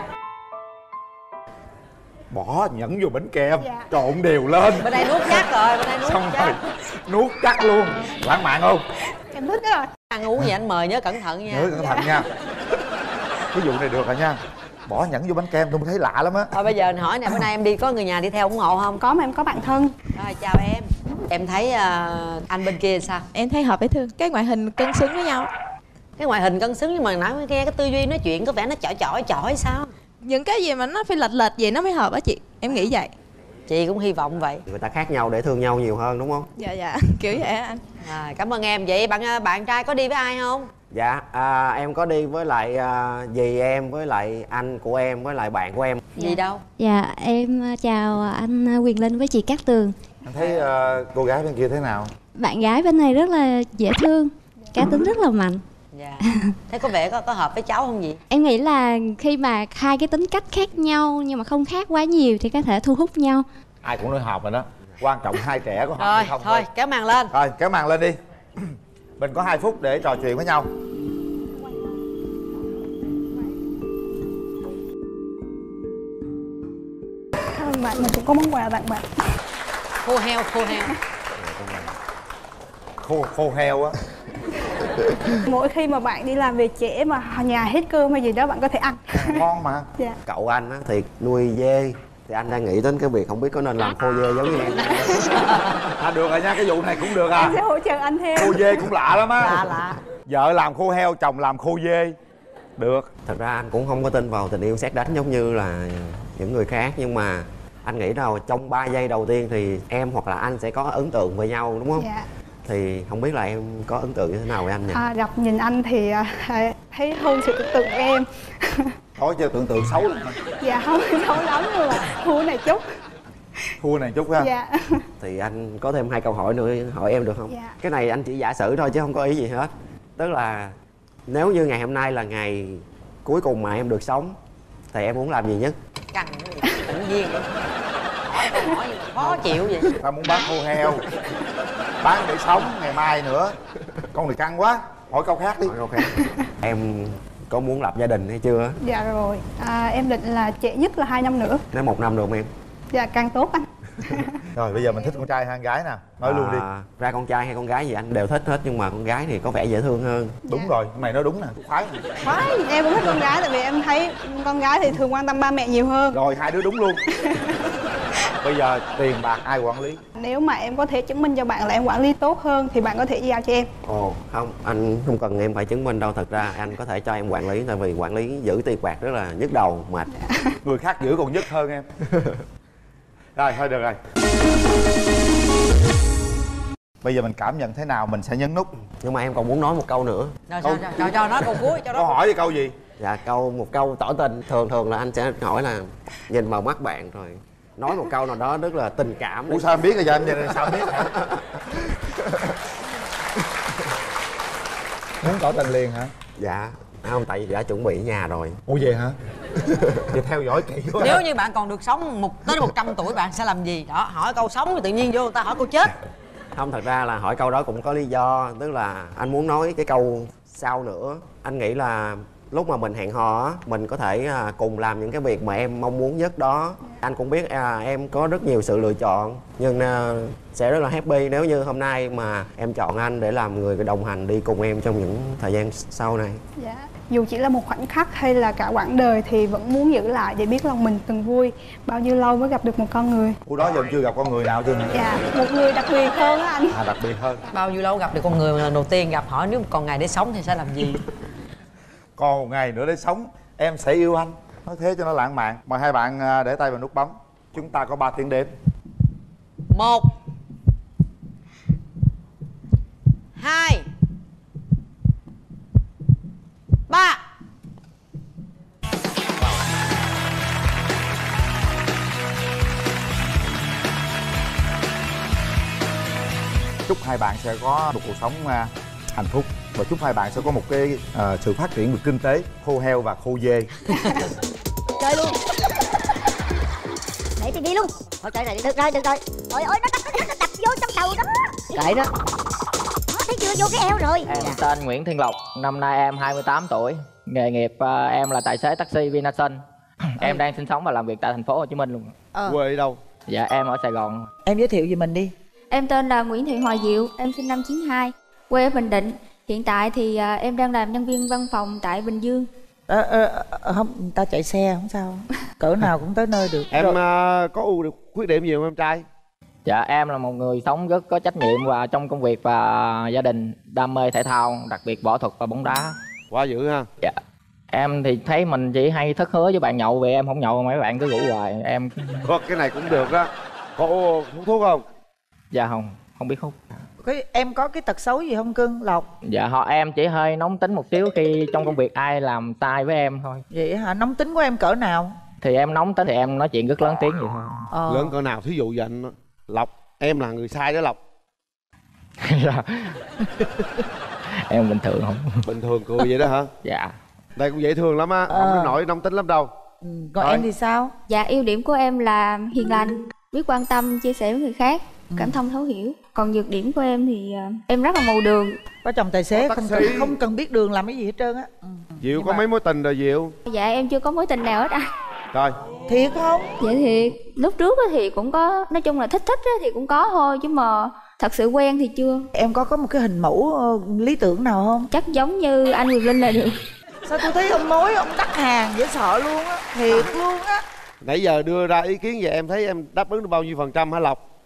Bỏ nhẫn vô bánh kem Dạ. trộn đều lên. Bên đây nuốt chắc rồi bên đây nuốt xong chắc. rồi nuốt chắc luôn. Lãng mạn không? Em thích đó rồi. Ăn uống gì anh mời nhớ cẩn thận nha. Nhớ cẩn thận nha. Ví dụ này được rồi nha bỏ nhẫn vô bánh kem tôi thấy lạ lắm á. Thôi bây giờ anh hỏi nè bữa nay em đi có người nhà đi theo ủng hộ không? Có mà em có bạn thân. Rồi chào em. Em thấy ờ, anh bên kia sao? Em thấy hợp với thương. Cái ngoại hình cân xứng với nhau. Cái ngoại hình cân xứng nhưng mà nói nghe cái tư duy nói chuyện có vẻ nó chỏi chỏi chỏi sao? Những cái gì mà nó phải lệch lệch vậy nó mới hợp á chị. Em nghĩ vậy. Chị cũng hy vọng vậy. Người ta khác nhau để thương nhau nhiều hơn đúng không? Dạ dạ. Kiểu vậy á anh. À, cảm ơn em. Vậy bạn ờ, bạn trai có đi với ai không dạ à, em có đi với lại à, dì em với lại anh của em với lại bạn của em? Gì đâu? Dạ, em ờ, chào anh ờ, Quyền Linh với chị Cát Tường. Anh thấy ờ, cô gái bên kia thế nào? Bạn gái bên này rất là dễ thương, cá tính rất là mạnh. Dạ. Thế có vẻ có có hợp với cháu không gì Em nghĩ là khi mà hai cái tính cách khác nhau nhưng mà không khác quá nhiều thì có thể thu hút nhau. Ai cũng nói hợp rồi đó. Quan trọng hai trẻ có hợp rồi hay không thôi. kéo màn lên. Rồi kéo màn lên đi mình có 2 phút để trò chuyện với nhau. Cảm bạn mình cũng có món quà tặng bạn. Khô heo khô heo. Khô khô heo á. Mỗi khi mà bạn đi làm về trễ mà nhà hết cơm hay gì đó bạn có thể ăn. Ngon mà. Dạ. Cậu anh á thì nuôi dê thì anh đang nghĩ đến cái việc không biết có nên làm khô dê giống như em à, được rồi nha cái vụ này cũng được à. Em sẽ hỗ trợ anh thêm khô dê cũng lạ lắm á. Lạ lạ. Vợ làm khô heo chồng làm khô dê. Được. Thật ra anh cũng không có tin vào tình yêu xét đánh giống như là những người khác nhưng mà anh nghĩ đâu trong 3 giây đầu tiên thì em hoặc là anh sẽ có ấn tượng với nhau đúng không? Dạ. Thì không biết là em có ấn tượng như thế nào với anh nhỉ? À, gặp nhìn anh thì à, thấy hơn sự tưởng tượng của em thôi chứ tưởng tượng xấu lắm. Dạ không xấu lắm nhưng mà thua này chút. Thua này chút ha. Dạ. Thì anh có thêm hai câu hỏi nữa hỏi em được không? Dạ. cái này anh chỉ giả sử thôi chứ không có ý gì hết. Tức là nếu như ngày hôm nay là ngày cuối cùng mà em được sống thì em muốn làm gì nhất? Căng cái gì? Tự nhiên. Hỏi câu hỏi khó chịu vậy. Tao muốn bán khô heo. Bán để sống ngày mai nữa. Con này căng quá. Hỏi câu khác đi. Hỏi câu khác. Em có muốn lập gia đình hay chưa? Dạ rồi. À, em định là trễ nhất là hai năm nữa. Nếu một năm được không em? Dạ càng tốt anh. Rồi bây giờ mình thích con trai hay con gái nè? Nói luôn đi. À, ra con trai hay con gái gì anh? Đều thích hết nhưng mà con gái thì có vẻ dễ thương hơn. Đúng rồi mày nói đúng nè. Khoái. Khoái, em cũng thích con gái tại vì em thấy con gái thì thường quan tâm ba mẹ nhiều hơn. Rồi hai đứa đúng luôn bây giờ tiền bạc ai quản lý? Nếu mà em có thể chứng minh cho bạn là em quản lý tốt hơn thì bạn có thể giao cho em. Ồ không anh không cần em phải chứng minh đâu. Thật ra anh có thể cho em quản lý tại vì quản lý giữ tiền bạc rất là nhức đầu mệt. Người khác giữ còn nhất hơn em. Rồi thôi được rồi. Bây giờ mình cảm nhận thế nào mình sẽ nhấn nút? Nhưng mà em còn muốn nói một câu nữa. Rồi cho, cho, cho, cho nói câu cuối cho câu nó hỏi thì câu gì? Dạ câu một câu tỏ tình. Thường thường là anh sẽ hỏi là nhìn vào mắt bạn rồi nói một câu nào đó rất là tình cảm ủa sao em biết là giờ em nhìn sao em biết? Hả muốn tỏ tình liền hả? Dạ. Không tại vì đã chuẩn bị ở nhà rồi. Ủa vậy hả? Vậy theo dõi kỹ quá. Nếu như bạn còn được sống một tới 100 tuổi bạn sẽ làm gì? Đó hỏi câu sống thì tự nhiên vô người ta hỏi câu chết. Không thật ra là hỏi câu đó cũng có lý do. Tức là anh muốn nói cái câu sau nữa. Anh nghĩ là lúc mà mình hẹn hò á mình có thể à, cùng làm những cái việc mà em mong muốn nhất đó. Anh cũng biết à, em có rất nhiều sự lựa chọn nhưng à, sẽ rất là happy nếu như hôm nay mà em chọn anh để làm người đồng hành đi cùng em trong những thời gian sau này. Dạ. Dù chỉ là một khoảnh khắc hay là cả quãng đời thì vẫn muốn giữ lại để biết lòng mình từng vui. Bao nhiêu lâu mới gặp được một con người? Ủa đó giờ chưa gặp con người nào chưa dạ một người đặc biệt hơn á anh. À đặc biệt hơn. Bao nhiêu lâu gặp được con người mà lần đầu tiên gặp hỏi nếu còn ngày để sống thì sẽ làm gì còn một ngày nữa để sống em sẽ yêu anh. Nói thế cho nó lãng mạn. Mời hai bạn à, để tay vào nút bấm. Chúng ta có 3 tiếng đếm. Một hai ba. Chúc hai bạn sẽ có một cuộc sống à, hạnh phúc và chúc hai bạn sẽ có một cái à, sự phát triển về kinh tế khô heo và khô dê chơi luôn để tivi luôn thôi chơi này được rồi được rồi ôi ôi nó đập nó, nó đập vô trong đầu đó kệ đó Đó, thấy chưa vô cái eo rồi Em tên Nguyễn Thiên Lộc, năm nay em 28 tuổi. Nghề nghiệp à, em là tài xế taxi Vinasun. em đang sinh sống và làm việc tại thành phố Hồ Chí Minh luôn. Ờ. quê ở đâu Dạ em ở Sài Gòn. Em giới thiệu về mình đi Em tên là Nguyễn Thị Hòa Diệu, em sinh năm 92, quê ở Bình Định. Hiện tại thì à, em đang làm nhân viên văn phòng tại Bình Dương. ờ, ờ, ờ, Không, người ta chạy xe không sao. Cỡ nào cũng tới nơi được. Em à, có ưu được khuyết điểm gì không em trai? Dạ em là một người sống rất có trách nhiệm và trong công việc và gia đình, đam mê thể thao, đặc biệt võ thuật và bóng đá. quá dữ ha. Dạ. Em thì thấy mình chỉ hay thất hứa với bạn nhậu vì em không nhậu mấy bạn cứ rủ hoài em Có cái này cũng được đó. Có hút thuốc không? Dạ không không biết hút cái, Em có cái tật xấu gì không cưng Lộc? Dạ họ em chỉ hơi nóng tính một xíu khi trong công việc ai làm sai với em thôi. Vậy hả? Nóng tính của em cỡ nào? Thì em nóng tính thì em nói chuyện rất lớn tiếng vậy thôi. Ờ. lớn cỡ nào? Thí dụ giờ anh lộc em là người sai đó lộc. Dạ. em bình thường không? Bình thường cười vậy đó hả? Dạ. Đây cũng dễ thương lắm á không Ờ. đến nỗi nóng tính lắm đâu. Còn Rồi. em thì sao? Dạ ưu điểm của em là hiền lành, biết quan tâm, chia sẻ với người khác, cảm thông thấu hiểu. Còn nhược điểm của em thì à, em rất là mù đường. Có chồng tài xế không cần, không cần biết đường làm cái gì hết trơn á. Diệu có mấy mối tình rồi diệu? Dạ em chưa có mối tình nào hết à. rồi. Thiệt không? Dạ thiệt, lúc trước á thì cũng có, nói chung là thích thích á thì cũng có thôi chứ mà thật sự quen thì chưa. Em có có một cái hình mẫu ờ, lý tưởng nào không? Chắc giống như anh Quyền Linh là được. Sao tôi thấy ông mối ông đắt hàng dễ sợ luôn á. Thiệt luôn á. Nãy giờ đưa ra ý kiến về em thấy em đáp ứng được bao nhiêu phần trăm hả lộc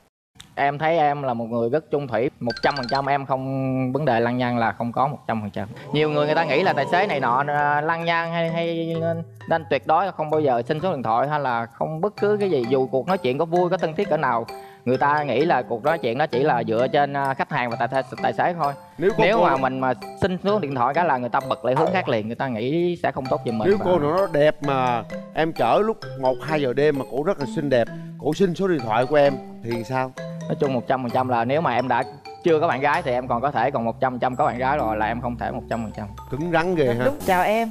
em thấy em là một người rất trung thủy một trăm phần trăm em không vấn đề lăng nhăng là không có một trăm phần trăm. Nhiều người người ta nghĩ là tài xế này nọ à, lăng nhăng hay hay nên, nên tuyệt đối không bao giờ xin số điện thoại hay là không bất cứ cái gì dù cuộc nói chuyện có vui có thân thiết cỡ nào người ta nghĩ là cuộc nói chuyện đó chỉ là dựa trên à, khách hàng và tài, tài xế thôi. Nếu nếu cô- mà mình mà xin số điện thoại cái là người ta bật lại hướng khác liền người ta nghĩ sẽ không tốt giùm mình nếu và- cô nào nó đẹp mà em chở lúc một hai giờ đêm mà cổ rất là xinh đẹp cổ xin số điện thoại của em thì sao? Nói chung một trăm phần trăm là nếu mà em đã chưa có bạn gái thì em còn có thể còn một trăm trăm có bạn gái rồi là em không thể một trăm phần trăm. Cứng rắn ghê ha. đúng chào em.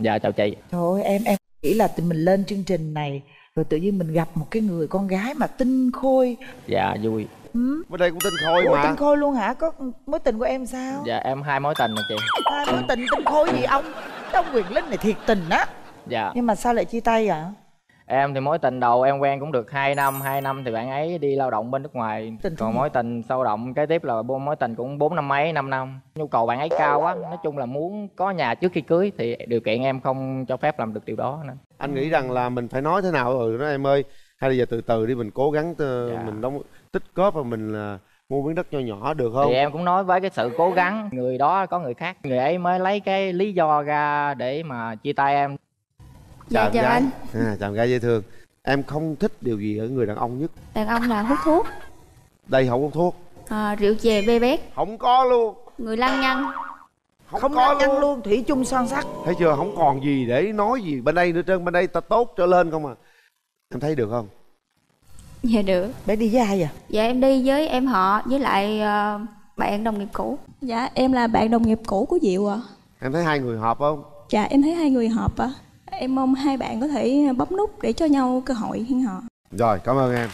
Dạ chào chị. Trời ơi em em nghĩ là tụi mình lên chương trình này rồi tự nhiên mình gặp một cái người con gái mà tinh khôi. Dạ vui. Ừ. bên đây cũng tinh khôi Ủa, mà. tinh khôi luôn hả? Có mối tình của em sao? Dạ em hai mối tình rồi chị. Hai mối tình tinh khôi gì ông? Cái ông quyền linh này thiệt tình á. Dạ. Nhưng mà sao lại chia tay ạ? Em thì mối tình đầu em quen cũng được 2 năm 2 năm thì bạn ấy đi lao động bên nước ngoài. Tình còn mối tình sâu động kế tiếp là bốn mối tình cũng bốn năm mấy 5 năm. Nhu cầu bạn ấy cao quá. Nói chung là muốn có nhà trước khi cưới thì điều kiện em không cho phép làm được điều đó nên anh nghĩ rằng là mình phải nói thế nào? Rồi đó em ơi hay là giờ từ từ đi mình cố gắng ờ, Dạ. mình đóng tích góp và mình là mua miếng đất nho nhỏ được không? Thì em cũng nói với cái sự cố gắng. Người đó có người khác. Người ấy mới lấy cái lý do ra để mà chia tay em. Dạ, chào gái. anh. à, chào gái dễ thương. Em không thích điều gì ở người đàn ông nhất. Đàn ông là hút thuốc. Đây không hút thuốc. À, rượu chè bê bét. Không có luôn. Người lăng nhăng không, không có nhăng luôn. thủy chung son sắt thấy chưa? Không còn gì để nói gì. Bên đây nữa trơn bên đây ta tốt trở lên không à. Em thấy được không? Dạ được. Bé đi với ai à dạ em đi với em họ với lại ờ, bạn đồng nghiệp cũ. Dạ em là bạn đồng nghiệp cũ của Diệu ạ. Em thấy hai người hợp không? Dạ em thấy hai người hợp ạ. Em mong hai bạn có thể bấm nút để cho nhau cơ hội hẹn hò. Rồi cảm ơn em.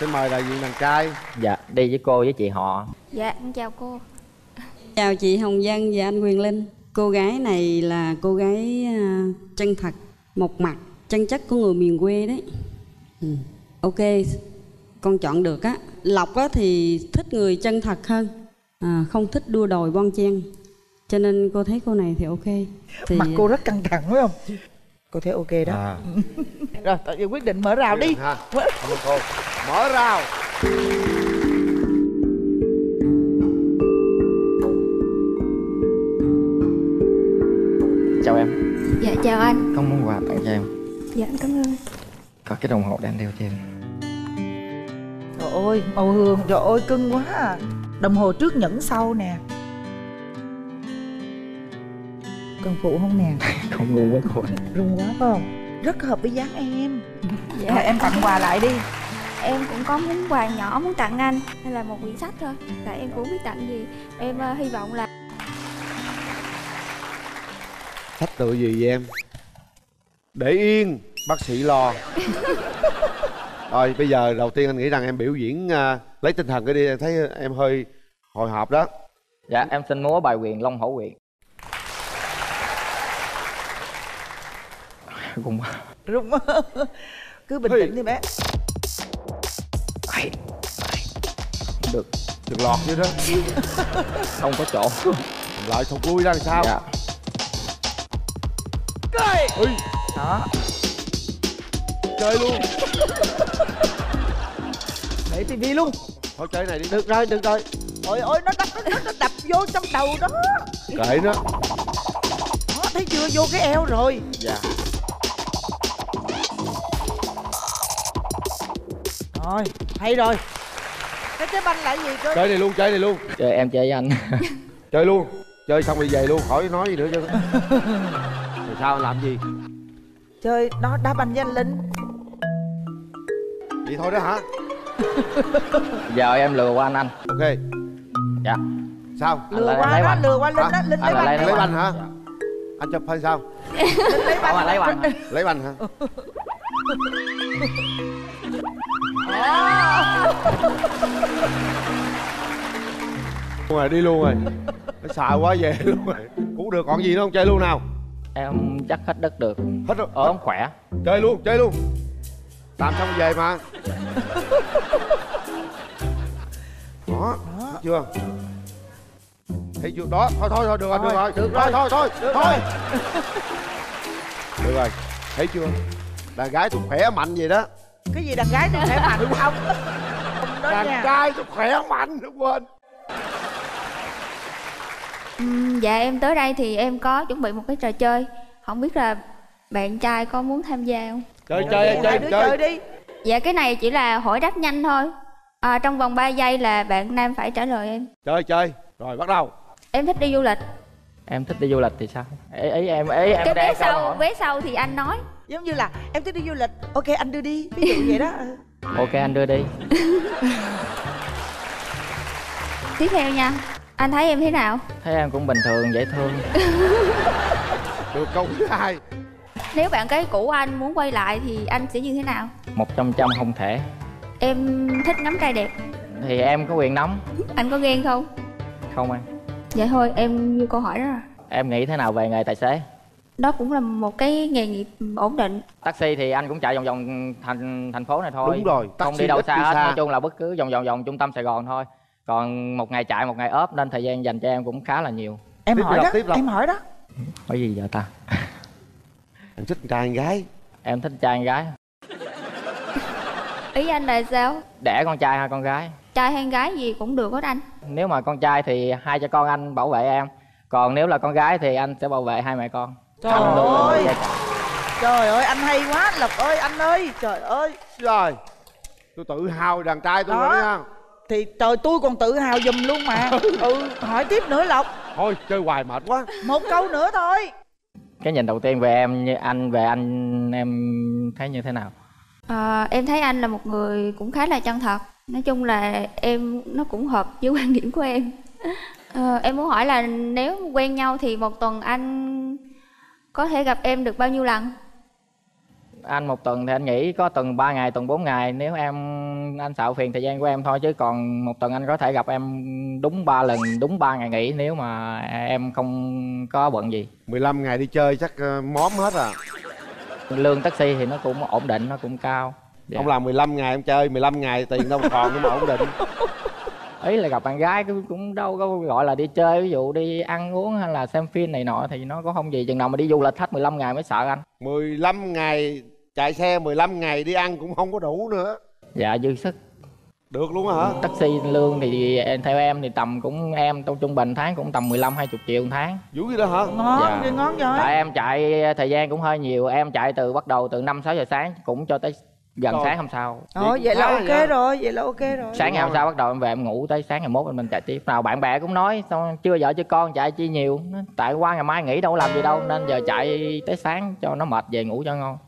Xin mời đại diện đàn trai. Dạ đi với cô với chị họ. Dạ em chào cô Chào chị Hồng Vân và anh Quyền Linh. Cô gái này là cô gái à, chân thật, một mặt, chân chất của người miền quê đấy. Ừ. Ok, con chọn được á. Lộc á thì thích người chân thật hơn, à, không thích đua đòi bon chen. Cho nên cô thấy cô này thì ok. Thì mặt cô rất căng thẳng phải không cô thấy ok đó À. rồi tự nhiên quyết định mở rào đi ha cô mở rào chào em. Dạ chào anh. Có món quà tặng cho em. Dạ em cảm ơn. Có cái đồng hồ đang đeo em trời ơi màu hường trời ơi cưng quá à. đồng hồ trước nhẫn sau nè. Cần phụ không nè? Không ngu quá cô rung quá phải không? Rất hợp với dáng em. Dạ. Rồi em tặng quà lại đi. Em cũng có món quà nhỏ muốn tặng anh. Hay là một quyển sách thôi. Tại em cũng không biết tặng gì. Em ờ, hy vọng là sách tự gì vậy em? Để yên bác sĩ lo. Rồi bây giờ đầu tiên anh nghĩ rằng em biểu diễn à, lấy tinh thần cái đi em thấy em hơi hồi hộp đó. Dạ em xin múa bài quyền long hổ quyền. Cùng rung cứ bình tĩnh đi bé. Được. Được lọt chứ đó. Không có chỗ. Lại thằng vui ra làm sao? Dạ Cười. Ui. đó. Chơi luôn. Để tivi luôn. Thôi chơi này đi. Được rồi được rồi. Ôi ôi nó đập nó, nó đập vô trong đầu đó. Kệ nó. Đó thấy chưa? Vô cái eo rồi. Dạ. Rồi hay rồi. Cái trái banh là cái gì cơ? Chơi này luôn chơi này luôn. Chơi em chơi với anh. Chơi luôn. Chơi xong rồi về luôn. Khỏi nói gì nữa chứ sao anh làm gì? Chơi đó đá banh với anh linh. Vậy thôi đó hả? Giờ em lừa qua anh anh. Ok. Dạ. Sao? Lừa lấy- qua banh. lừa qua linh đó linh lấy banh. lấy- banh. hả? Anh chụp hay sao? Linh lấy Không, anh lấy banh. Hả? lấy banh hả? Luôn rồi đi luôn rồi. Nó xài quá về luôn rồi. Cũng được còn gì nữa không chơi luôn nào em chắc hết đất được. Hết rồi. Ốm khỏe. Chơi luôn chơi luôn. Làm xong về mà. Đó thấy chưa? Thấy chưa? Đó thôi thôi thôi được rồi được rồi. Được thôi rồi. thôi thôi Được thôi. rồi. được rồi. Thấy chưa? Đàn gái tôi khỏe mạnh vậy đó. Cái gì đàn gái thì khỏe mạnh không? Không đó đàn nha. trai tôi khỏe mạnh không quên Ừm, dạ em tới đây thì em có chuẩn bị một cái trò chơi. Không biết là bạn trai có muốn tham gia không? Chơi chơi chơi đứa chơi. chơi đi. Dạ cái này chỉ là hỏi đáp nhanh thôi. À, trong vòng 3 giây là bạn nam phải trả lời em. Chơi chơi. Rồi bắt đầu. Em thích đi du lịch. Em thích đi du lịch thì sao? Ấy ấy em ấy em cái vé sau vé sau thì anh nói. Giống như là em thích đi du lịch. Ok anh đưa đi. Ví dụ vậy đó. Ừ. ok anh đưa đi. Tiếp theo nha anh thấy em thế nào? Thấy em cũng bình thường dễ thương. Được câu thứ hai. Nếu bạn gái cũ anh muốn quay lại thì anh sẽ như thế nào? Một trăm trăm không thể. Em thích ngắm trai đẹp. Thì em có quyền nóng anh có ghen không? Không em. Dạ thôi em như câu hỏi đó rồi. Em nghĩ thế nào về nghề tài xế? Đó cũng là một cái nghề nghiệp ổn định. Taxi thì anh cũng chạy vòng vòng thành thành phố này thôi. Đúng rồi, không đi đâu xa đi hết. nói chung là bất cứ vòng vòng vòng trung tâm sài gòn thôi còn một ngày chạy một ngày ốp nên thời gian dành cho em cũng khá là nhiều. Em Tiếp hỏi đó tiếp em hỏi đó. Có gì vậy ta? Em thích trai hay gái. Em thích trai hay gái. Ý anh là sao? Đẻ con trai hay con gái? Trai hay gái gì cũng được hết anh. Nếu mà con trai thì hai cha con anh bảo vệ em. Còn nếu là con gái thì anh sẽ bảo vệ hai mẹ con. Trời Anh ơi. trời ơi anh hay quá lộc ơi anh ơi. Trời ơi. Rồi. Tôi tự hào đàn trai tôi Đó. rồi nha thì trời tôi còn tự hào giùm luôn mà. Ừ. Hỏi tiếp nữa lộc. Thôi chơi hoài mệt quá. Một câu nữa thôi. Cái nhìn đầu tiên về em như anh về anh em thấy như thế nào? Ờ, em thấy anh là một người cũng khá là chân thật. Nói chung là em nó cũng hợp với quan điểm của em. Ờ, em muốn hỏi là nếu quen nhau thì một tuần anh có thể gặp em được bao nhiêu lần anh một tuần thì anh nghĩ có tuần 3 ngày tuần 4 ngày. Nếu em anh xạo phiền thời gian của em thôi chứ còn một tuần anh có thể gặp em đúng 3 lần đúng 3 ngày nghỉ nếu mà em không có bận gì. 15 ngày đi chơi chắc ờ, móm hết à. Lương taxi thì nó cũng ổn định nó cũng cao. Dạ. ông làm 15 ngày em chơi 15 ngày tiền đâu còn nhưng mà ổn định. Ý là gặp bạn gái cũng- cũng đâu có gọi là đi chơi ví dụ đi ăn uống hay là xem phim này nọ thì nó có không gì. Chừng nào mà đi du lịch hết 15 ngày mới sợ anh. 15 ngày chạy xe 15 ngày đi ăn cũng không có đủ nữa. Dạ dư sức. Được luôn á hả? Taxi lương thì theo em thì tầm cũng em trong trung bình tháng cũng tầm 15 20 triệu một tháng. Dữ gì đó hả? Ngon Dạ. ngon vậy. Tại em chạy thời gian cũng hơi nhiều em chạy từ bắt đầu từ 5 6 giờ sáng cũng cho tới gần Trời. sáng hôm sau. Ồ, vậy là ok vậy. rồi vậy là ok rồi. Sáng ngày hôm sau bắt đầu em về em ngủ tới sáng ngày mốt mình chạy tiếp. Nào bạn bè cũng nói xong chưa vợ chưa con chạy chi nhiều. Tại qua ngày mai nghỉ đâu làm gì đâu nên giờ chạy tới sáng cho nó mệt về ngủ cho ngon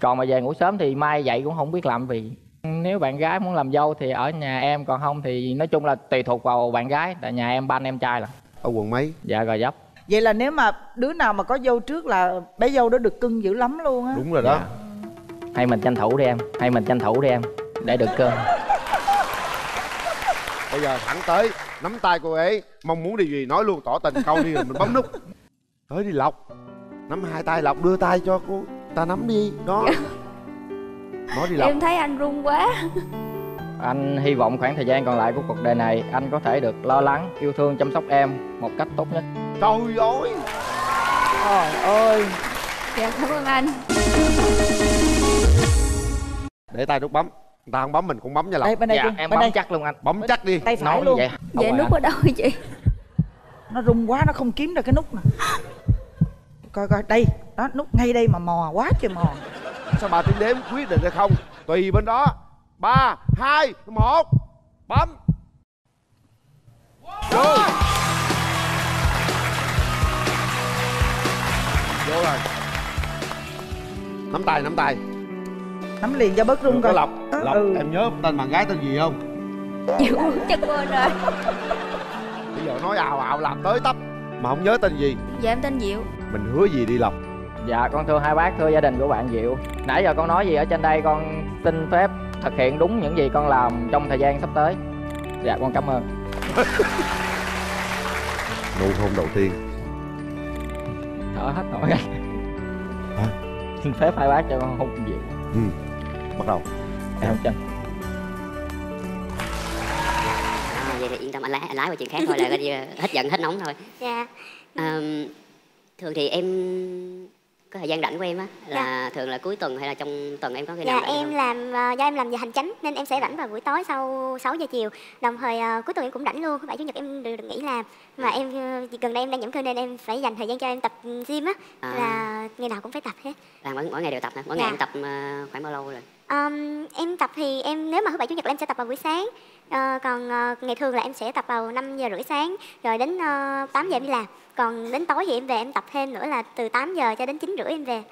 còn mà về ngủ sớm thì mai dậy cũng không biết làm gì. Nếu bạn gái muốn làm dâu thì ở nhà em còn không thì nói chung là tùy thuộc vào bạn gái tại nhà em ba anh em trai là ở quận mấy? Dạ gò dấp vậy là nếu mà đứa nào mà có dâu trước là bé dâu đó được cưng dữ lắm luôn á. Đúng rồi đó. Hay mình tranh thủ đi em hay mình tranh thủ đi em để được cơm bây giờ thẳng tới nắm tay cô ấy mong muốn điều gì nói luôn tỏ tình câu đi rồi mình bấm nút. Tới đi lộc nắm hai tay lộc đưa tay cho cô. Ta nắm đi. Đó. Nói đi lộc. Em thấy anh run quá. Anh hy vọng khoảng thời gian còn lại của cuộc đời này anh có thể được lo lắng, yêu thương, chăm sóc em một cách tốt nhất. trời ơi. Trời ơi. Dạ cảm ơn anh. Để tay nút bấm. Người ta không bấm mình cũng bấm nha lộc. Bên đây dạ, em bên bấm đây. chắc luôn anh. bấm chắc đi. Tay phải Nói luôn. vậy. vậy Không nút phải ở đâu hả chị? Nó rung quá nó không kiếm được cái nút nè coi coi đây đó nút ngay đây mà mò quá trời mò. Sao bà tiếng đếm quyết định hay không? Tùy bên đó. Ba hai một bấm. Vô. Vô rồi. Nắm tay nắm tay. Nắm liền cho bớt rung coi. lộc. Đó, lộc ừ. em nhớ tên bạn gái tên gì không? Chịu chắc quên rồi. Bây giờ nói ào ào làm tới tấp mà không nhớ tên gì. Dạ em tên diệu mình hứa gì đi lộc Dạ con thưa hai bác, thưa gia đình của bạn Diệu. Nãy giờ con nói gì ở trên đây con xin phép thực hiện đúng những gì con làm trong thời gian sắp tới. Dạ con cảm ơn. nụ hôn đầu tiên Thở hết nổi. Hả? Xin phép hai bác cho con hôn Diệu. ừ. bắt đầu Em chân. À, vậy thì yên tâm anh lái anh lái qua chuyện khác thôi là hết giận hết nóng thôi dạ à, thường thì em có thời gian rảnh của em á là thường là cuối tuần hay là trong tuần em có khi nào dạ em không? làm ờ, do em làm giờ hành chánh nên em sẽ rảnh vào buổi tối sau 6 giờ chiều. Đồng thời ờ, cuối tuần em cũng rảnh luôn thứ bảy chủ nhật em đều được nghỉ làm. Mà em ờ, gần đây em đang giảm cân nên em phải dành thời gian cho em tập gym á À. là ngày nào cũng phải tập hết. Là mỗi, mỗi ngày đều tập hả? Mỗi Dạ. ngày em tập khoảng bao lâu rồi? Ờm, em tập thì em nếu mà thứ bảy chủ nhật là em sẽ tập vào buổi sáng Ờ, còn ờ, ngày thường là em sẽ tập vào 5 giờ rưỡi sáng rồi đến uh, 8 giờ em đi làm. Còn đến tối thì em về em tập thêm nữa là từ 8 giờ cho đến 9 rưỡi em về.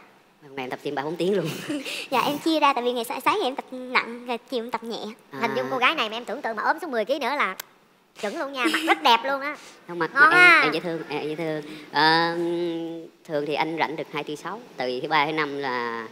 Hôm nay em tập thêm ba bốn tiếng luôn. Dạ em chia ra tại vì ngày sáng, sáng thì em tập nặng rồi chiều em tập nhẹ. Hình dung cô gái này mà em tưởng tượng mà ốm xuống 10 kg nữa là chuẩn luôn nha mặt rất đẹp luôn á. Không mặt, Ngon mặt em, em dễ thương em dễ thương. Ờ, thường thì anh rảnh được hai tư sáu từ thứ ba thứ năm là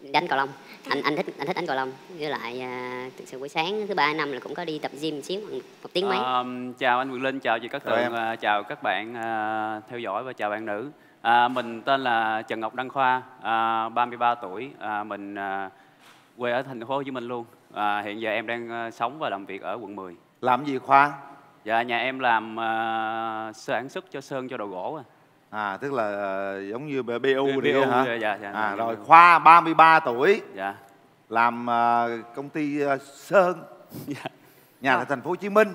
đánh cầu lông anh anh thích anh thích đánh cầu lông với lại à, thực sự buổi sáng thứ ba năm là cũng có đi tập gym một xíu một, tiếng mấy Ờ, chào anh Quyền Linh, chào chị Cát Tường, à, chào các bạn à, theo dõi và chào bạn nữ. À, mình tên là Trần Ngọc Đăng Khoa, à, 33 tuổi, à, mình à, quê ở thành phố Hồ Chí Minh luôn. À, hiện giờ em đang à, sống và làm việc ở quận 10. Làm gì Khoa? Dạ nhà em làm à, sản xuất cho sơn cho đồ gỗ. À. À tức là ờ, giống như BU BU, đi hả? dạ, dạ, dạ, à dạ. rồi Khoa 33 tuổi. Dạ. Làm ờ, công ty ờ, Sơn. Nhà tại thành phố Hồ Chí Minh.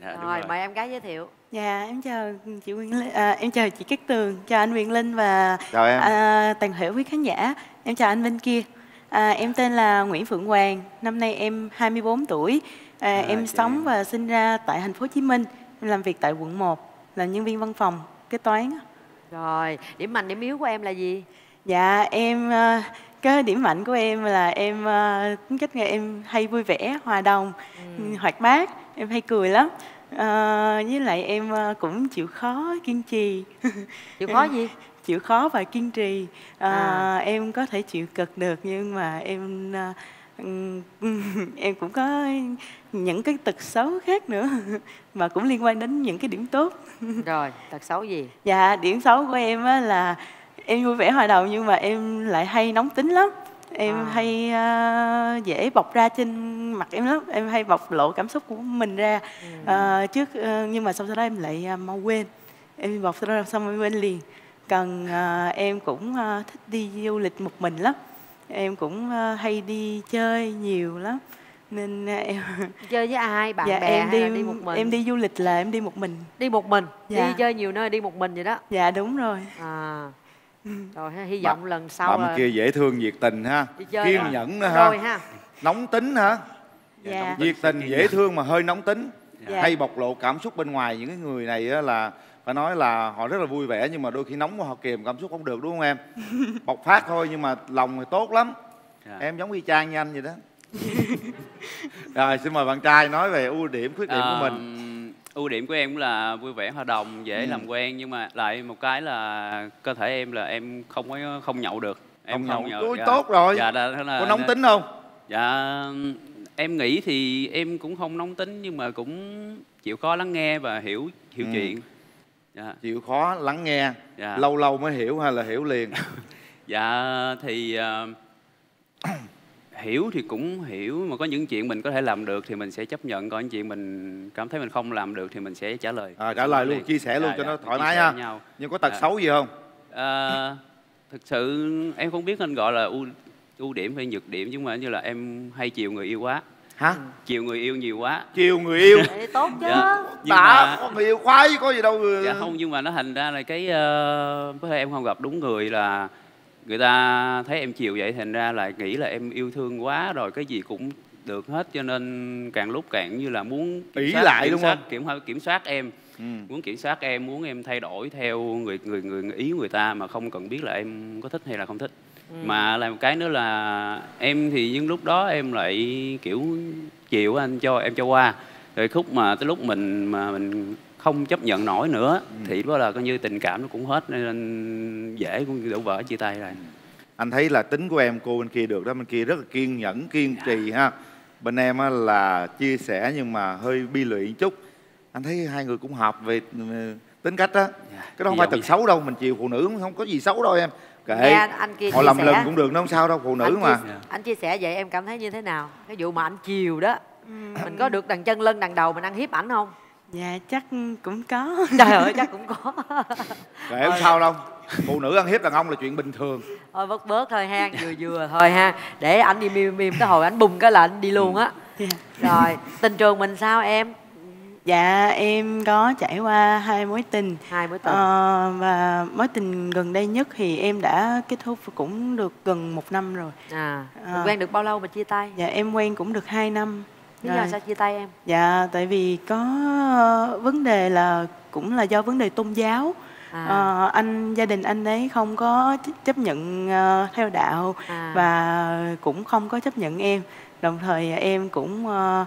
Dạ, rồi mời em gái giới thiệu Dạ em chào chị Quyền Linh, à, em chào chị Cát Tường, chào anh Quyền Linh và Chào em. à, toàn thể quý khán giả. Em chào anh bên kia. À, em tên là Nguyễn Phượng Hoàng, năm nay em 24 tuổi. À, em chị sống và sinh ra tại thành phố Hồ Chí Minh, em làm việc tại quận 1 là nhân viên văn phòng kế toán. Rồi điểm mạnh điểm yếu của em là gì Dạ em ờ, cái điểm mạnh của em là em ờ, tính cách em hay vui vẻ, hòa đồng, hoạt bát, em hay cười lắm. Ờ, với lại em cũng chịu khó, kiên trì. Chịu khó gì? Chịu khó và kiên trì. Ờ, À. Em có thể chịu cực được nhưng mà em em cũng có những cái tật xấu khác nữa mà cũng liên quan đến những cái điểm tốt. rồi tật xấu gì Dạ, điểm xấu của em á là em vui vẻ hòa đồng nhưng mà em lại hay nóng tính lắm. Em À. hay ờ, dễ bộc ra trên mặt em lắm, em hay bộc lộ cảm xúc của mình ra. Ờ, trước ờ, nhưng mà sau đó em lại ờ, mau quên. Em bộc ra xong em quên liền. Còn ờ, em cũng ờ, thích đi du lịch một mình lắm. Em cũng ờ, hay đi chơi nhiều lắm. Nên ờ, em chơi với ai bạn dạ, bè em hay đi, là đi một mình em đi du lịch là em đi một mình. đi một mình Dạ. đi chơi nhiều nơi đi một mình vậy đó Dạ đúng rồi. à rồi ha, hy vọng lần sau Bạn là kia dễ thương nhiệt tình ha. Kiên rồi. nhẫn nữa ha. Rồi ha. Nóng tính hả? Dạ. Nhiệt tình dễ thương mà hơi nóng tính. Dạ. Hay bộc lộ cảm xúc bên ngoài những cái người này á là phải nói là họ rất là vui vẻ nhưng mà đôi khi nóng quá họ kìm cảm xúc không được đúng không em? Bộc phát thôi nhưng mà lòng thì tốt lắm. Dạ. Em giống y chang như anh vậy đó. Rồi xin mời bạn trai nói về ưu điểm khuyết điểm của mình. Ờm, ưu điểm của em cũng là vui vẻ hòa đồng dễ Ừ. làm quen nhưng mà lại một cái là cơ thể em là em không có không nhậu được em Không nhậu. Ôi, tốt rồi. dạ, đó, thế là, Có nóng tính không? dạ em nghĩ thì em cũng không nóng tính nhưng mà cũng chịu khó lắng nghe và hiểu hiểu Ừ. chuyện dạ. Chịu khó lắng nghe. Dạ. Lâu lâu mới hiểu hay là hiểu liền? dạ thì ờ, hiểu thì cũng hiểu mà có những chuyện mình có thể làm được thì mình sẽ chấp nhận còn những chuyện mình cảm thấy mình không làm được thì mình sẽ trả lời À, trả lời luôn, chia sẻ luôn cho nó thoải mái ha. nhau. Nhưng có tật Dạ. xấu gì không? À, thực sự em không biết nên gọi là ưu ưu điểm hay nhược điểm nhưng mà như là em hay chiều người yêu quá hả? Chiều người yêu nhiều quá. Chiều người yêu. Tốt chứ. Dạ. Nhưng đã mà- có người yêu khoái chứ có gì đâu dạ không nhưng mà nó thành ra là cái ờ, có thể em không gặp đúng người là người ta thấy em chiều vậy thành ra là nghĩ là em yêu thương quá rồi cái gì cũng được hết cho nên càng lúc càng như là muốn Ỷ lại kiểm đúng soát, không? kiểm kiểm soát em. Muốn kiểm soát em muốn em thay đổi theo người người người, người ý người ta mà không cần biết là em có thích hay là không thích Ừ. mà làm một cái nữa là em thì những lúc đó em lại kiểu chịu anh cho em cho qua. Rồi khúc mà tới lúc mình mà mình không chấp nhận nổi nữa thì lúc đó là coi như tình cảm nó cũng hết nên dễ cũng đổ vỡ chia tay rồi. Anh thấy là tính của em cô bên kia được đó bên kia rất là kiên nhẫn kiên trì ha. Bên em á là chia sẻ nhưng mà hơi bi lụy chút. Anh thấy hai người cũng hợp về ừ, tính cách đó cái đó không phải tật xấu đâu mình chiều phụ nữ không có gì xấu đâu em kệ. Nghe anh- anh kia họ sẻ. lầm cũng được nó không sao đâu phụ nữ anh mà. chia, anh chia sẻ vậy em cảm thấy như thế nào? Cái vụ mà anh chiều đó mình có được đằng chân lưng đằng đầu mình ăn hiếp ảnh không? Dạ chắc cũng có. Trời ơi chắc cũng có. Kệ không sao đâu. Phụ nữ ăn hiếp đàn ông là chuyện bình thường. Thôi bớt bớt thôi ha vừa vừa thôi ha. Để anh đi mìm mìm tới hồi anh bùng cái là anh đi luôn á. Rồi tình trường mình sao em Dạ em có trải qua hai mối tình Hai mối tình. Ờ, Và mối tình gần đây nhất thì em đã kết thúc cũng được gần một năm rồi à Ờ. quen được bao lâu mà chia tay Dạ em quen cũng được 2 năm lý do sao chia tay em Dạ, tại vì có vấn đề là cũng là do vấn đề tôn giáo. À. Ờ, anh gia đình anh ấy không có ch- chấp nhận ờ, theo đạo À. và cũng không có chấp nhận em. Đồng thời em cũng ờ,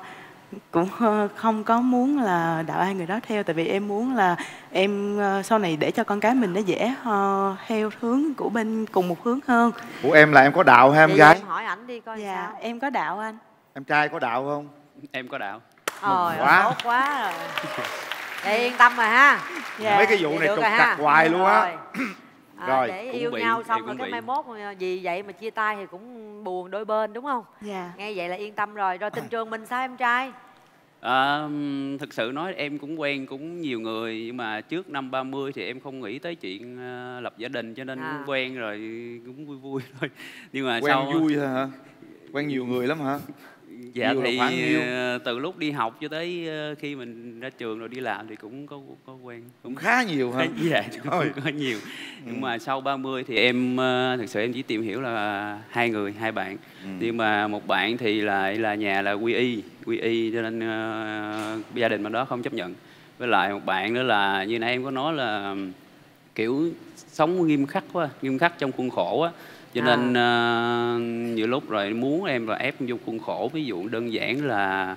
cũng ờ, không có muốn là đạo ai người đó theo tại vì em muốn là em ờ, sau này để cho con cái mình nó dễ ờ, theo hướng của bên cùng một hướng hơn. Ủa em là em có đạo hay em Vậy gái em hỏi ảnh đi coi Dạ, sao em có đạo anh. em trai có đạo không em có đạo Trời quá. ơi, tốt quá rồi Vậy yên tâm rồi ha Dạ. mấy cái vụ Vậy này được trục rồi ha. trặc hoài luôn á. À, Rồi. để Cũng yêu bị, nhau xong rồi cái bị. mai mốt vì vậy mà chia tay thì cũng buồn đôi bên đúng không Dạ. nghe vậy là yên tâm rồi rồi tình trường mình sao em trai À, thực sự nói em cũng quen cũng nhiều người nhưng mà trước năm 30 thì em không nghĩ tới chuyện ờ, lập gia đình cho nên À. cũng quen rồi cũng vui vui thôi nhưng mà quen sau vui thôi hả quen nhiều người lắm hả dạ là thì khoảng nhiêu? ờ, từ lúc đi học cho tới ờ, khi mình ra trường rồi đi làm thì cũng có có quen cũng khá nhiều hả dạ Thôi. có nhiều Ừ. nhưng mà sau 30 thì em ờ, thực sự em chỉ tìm hiểu là hai người hai bạn Ừ. nhưng mà một bạn thì lại là nhà là quy y quy y cho nên ờ, gia đình bên đó không chấp nhận với lại một bạn nữa là như nãy em có nói là kiểu sống nghiêm khắc quá nghiêm khắc trong khuôn khổ á cho À. nên ờ, nhiều lúc rồi muốn em là ép vô khuôn khổ ví dụ đơn giản là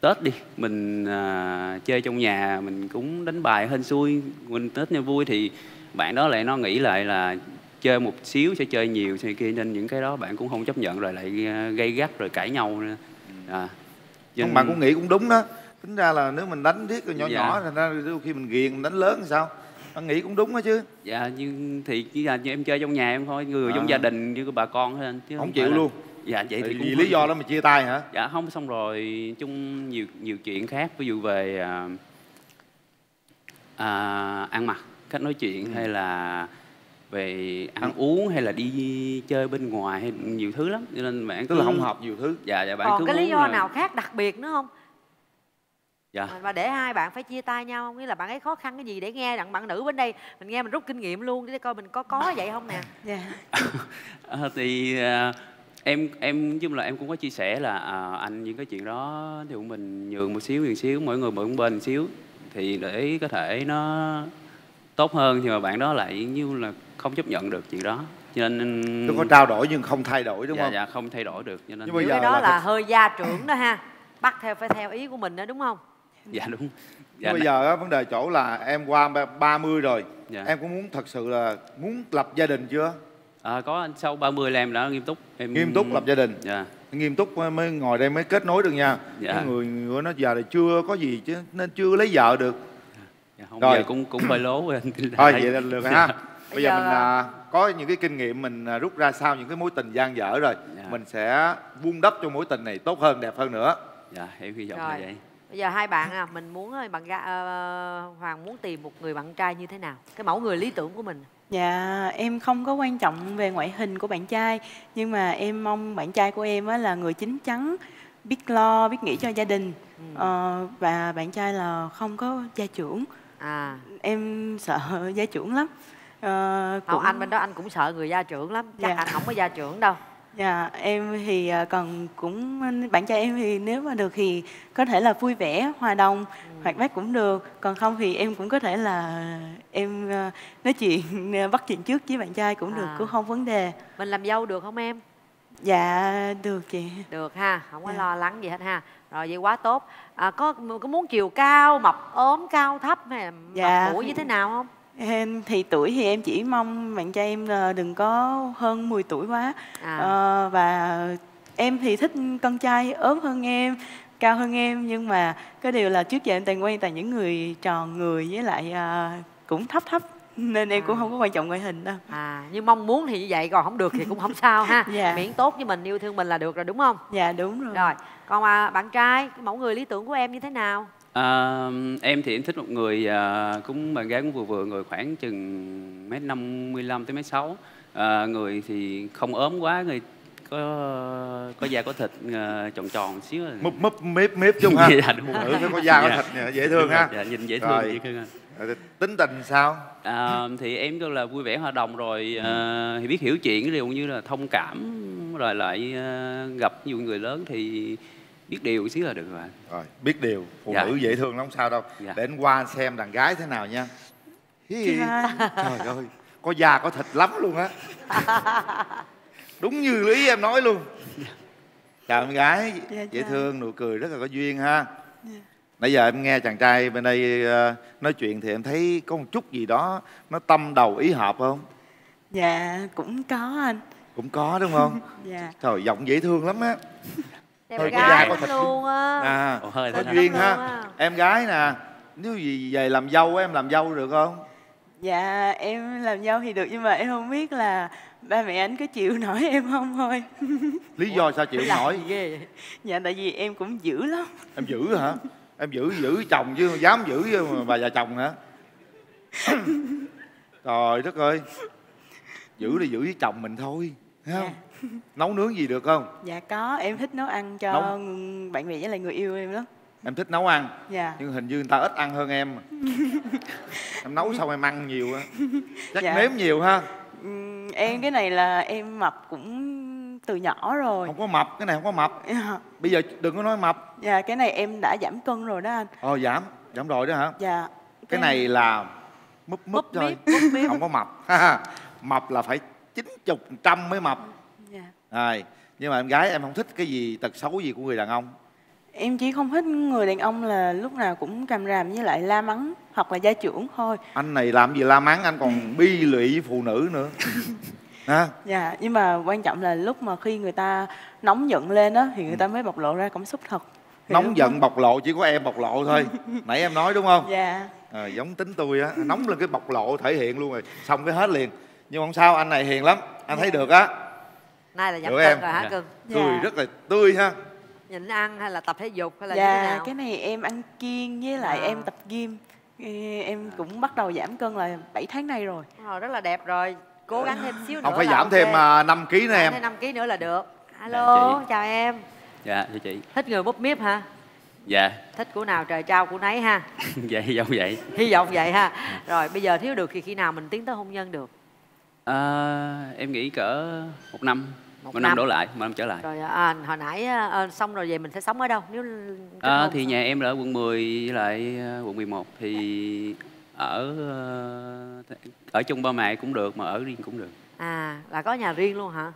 Tết đi mình à, chơi trong nhà mình cũng đánh bài hên xui mình Tết nha vui thì bạn đó lại nó nghĩ lại là chơi một xíu sẽ chơi nhiều thì kia nên những cái đó bạn cũng không chấp nhận rồi lại à, gây gắt rồi cãi nhau nữa. à cho nên- bạn cũng nghĩ cũng đúng đó tính ra là nếu mình đánh thiết nhỏ Dạ. nhỏ thành ra đôi khi mình ghiền mình đánh lớn thì sao bạn nghĩ cũng đúng đó chứ dạ nhưng thì chỉ là như em chơi trong nhà em thôi người À. trong gia đình như bà con thôi anh chứ Không phải chịu là- luôn? dạ vậy thì Vì cũng lý do đó mà chia tay hả dạ không xong rồi chung nhiều nhiều chuyện khác ví dụ về à, à, ăn mặc cách nói chuyện Ừ. hay là về ăn uống hay là đi chơi bên ngoài hay nhiều thứ lắm cho nên bạn tức là cứ- không hợp nhiều thứ dạ dạ bạn còn cứ cái lý do là- nào khác đặc biệt nữa không dạ. Mà, mà để hai bạn phải chia tay nhau không? Nghĩa là bạn ấy khó khăn cái gì để nghe đặng bạn nữ bên đây? Mình nghe mình rút kinh nghiệm luôn để coi mình có có vậy không nè? Dạ. À, thì à, em em chung là em cũng có chia sẻ là à, anh những cái chuyện đó thì cũng mình nhường một xíu nhường xíu mỗi người mỗi bên một xíu. Thì để có thể nó tốt hơn thì mà bạn đó lại như là không chấp nhận được chuyện đó. Cho nên Tức có trao đổi nhưng không thay đổi đúng dạ, không? dạ không thay đổi được. Cho nên Nhưng bây giờ cái đó là là, hơi gia trưởng đó ha. Bắt theo phải theo ý của mình đó đúng không dạ đúng. Dạ, bây giờ á, vấn đề chỗ là em qua ba- 30 rồi. Dạ. em có muốn thật sự là muốn lập gia đình chưa? À, có anh. Sau 30 là em đã nghiêm túc. Em nghiêm túc lập gia đình. Dạ. Nghiêm túc mới- ngồi đây mới kết nối được nha. Dạ. Cái người người nó giờ là chưa có gì chứ nên chưa lấy vợ được. Dạ không Rồi. giờ cũng cũng hơi lố thôi vậy là được ha. Dạ. bây giờ giờ, mình à, có những cái kinh nghiệm mình à, rút ra sau những cái mối tình gian dở rồi Dạ. mình sẽ vun đắp cho mối tình này tốt hơn đẹp hơn nữa. Dạ em hy vọng là Rồi. vậy bây giờ hai bạn à mình muốn bạn ga, ờ, hoàng muốn tìm một người bạn trai như thế nào? Cái mẫu người lý tưởng của mình. Dạ, em không có quan trọng về ngoại hình của bạn trai Nhưng mà em mong bạn trai của em á là người chín chắn Biết lo, biết nghĩ cho gia đình. Ờ, Và bạn trai là không có gia trưởng. À. Em sợ gia trưởng lắm. Ờ, không cũng- anh bên đó anh cũng sợ người gia trưởng lắm. Chắc Dạ. anh không có gia trưởng đâu Dạ, em thì à, còn cũng bạn trai em thì nếu mà được thì có thể là vui vẻ, hòa đồng, Ừ. hoạt bát cũng được. Còn không thì em cũng có thể là em à, nói chuyện à, bắt chuyện trước với bạn trai cũng được, À. cũng không vấn đề. mình làm dâu được không em Dạ, được chị. được ha không có Dạ. lo lắng gì hết ha rồi vậy quá tốt à, có có muốn chiều cao mập ốm cao thấp hay là Dạ. mặt mũi như thế nào không Em thì tuổi thì em chỉ mong bạn trai em là đừng có hơn 10 tuổi quá. À. Ờ, và em thì thích con trai ốm hơn em, cao hơn em nhưng mà cái điều là trước giờ em toàn quen toàn những người tròn người với lại à, cũng thấp thấp nên em cũng không có quan trọng ngoại hình đâu. à nhưng mong muốn thì như vậy còn không được thì cũng không sao ha Dạ. miễn tốt với mình yêu thương mình là được rồi đúng không Dạ đúng rồi. rồi còn à, bạn trai mẫu người lý tưởng của em như thế nào À, em thì em thích một người à, cũng bạn gái cũng vừa vừa người khoảng chừng mét năm mươi lăm tới mét sáu. À, người thì không ốm quá người có có da có thịt à, tròn tròn xíu múp múp mếp mếp chung ha? Dạ đúng Phụ rồi. Nữ phải có da có Dạ. thịt nè, dễ thương Đúng ha. rồi, dạ, nhìn dễ thương Rồi. dễ thương ha. Rồi, tính tình sao? À, thì em kêu là vui vẻ hòa đồng rồi à, thì biết hiểu chuyện ví dụ như là thông cảm rồi lại à, gặp dụ người lớn thì biết điều xíu là được rồi rồi biết điều. Phụ Dạ. nữ dễ thương lắm không sao đâu. Dạ. để anh qua xem đàn gái thế nào nha. Hi. Dạ. trời ơi có da có thịt lắm luôn á. Đúng như lý em nói luôn. Chào em gái Dạ, dễ chào. thương nụ cười rất là có duyên ha. Nãy giờ em nghe chàng trai bên đây ờ, nói chuyện thì em thấy có một chút gì đó nó tâm đầu ý hợp không? Dạ cũng có anh. Cũng có đúng không? Dạ. Trời giọng dễ thương lắm á đẹp Thôi, gái da, có thịt. luôn á. À hơi có duyên ha á. em gái nè nếu gì về làm dâu em làm dâu được không? Dạ em làm dâu thì được nhưng mà em không biết là ba mẹ anh có chịu nổi em không thôi. Lý do sao chịu nổi? ghê. Vậy dạ tại vì em cũng dữ lắm. Em giữ hả? Em giữ giữ chồng chứ dám giữ với mà bà già chồng hả? Trời đất ơi. Giữ là giữ với chồng mình thôi thấy không nấu nướng gì được không? Dạ có em thích nấu ăn cho Nấu? bạn bè với lại người yêu em lắm. Em thích nấu ăn? Dạ. Nhưng hình như người ta ít ăn hơn em. Em nấu xong em ăn nhiều á. Chắc Dạ. nếm nhiều ha. Em cái này là em mập cũng từ nhỏ rồi. Không có mập cái này không có mập. Dạ. bây giờ đừng có nói mập. Dạ cái này em đã giảm cân rồi đó anh. Ồ giảm giảm rồi đó hả? Dạ. Cái này là múp múp thôi không có mập. Mập là phải chín chục trăm mới mập rồi nhưng mà em gái em không thích cái gì tật xấu gì của người đàn ông? Em chỉ không thích người đàn ông là lúc nào cũng càm ràm với lại la mắng hoặc là gia trưởng thôi. Anh này làm gì la mắng anh còn bi lụy với phụ nữ nữa. Ha dạ nhưng mà quan trọng là lúc mà khi người ta nóng giận lên á thì người ta mới bộc lộ ra cảm xúc thật. Thì nóng giận bộc lộ chỉ có em bộc lộ thôi. Nãy em nói đúng không? Dạ. À, giống tính tôi á nóng lên cái bộc lộ thể hiện luôn rồi xong cái hết liền. Nhưng không sao anh này hiền lắm anh thấy được á nay là giảm cân em. rồi hả Dạ. cưng? Cười Dạ. rất là tươi ha. Nhịn ăn hay là tập thể dục hay là như thế dạ nào? cái này em ăn kiêng với lại À. em tập gym. Em cũng bắt đầu giảm cân là 7 tháng nay rồi. Rồi rất là đẹp rồi. Cố gắng thêm xíu nữa không phải giảm ok. thêm uh, 5 kg nữa em. 5 kg nữa là được. Alo chị. chào em. Dạ thưa chị. Thích người múp míp hả? Dạ. Thích của nào trời trao của nấy ha. Dạ hy vọng vậy. Hy vọng vậy ha. Rồi bây giờ thiếu được thì khi nào mình tiến tới hôn nhân được à, em nghĩ cỡ một năm. Một một, năm năm. đổ lại một năm trở lại. Rồi à, hồi nãy à, xong rồi về mình sẽ sống ở đâu? Nếu à, thì nhà em là ở quận 10 với lại ờ, quận 11 thì ở ờ, ở chung ba mẹ cũng được mà ở riêng cũng được. À là có nhà riêng luôn hả?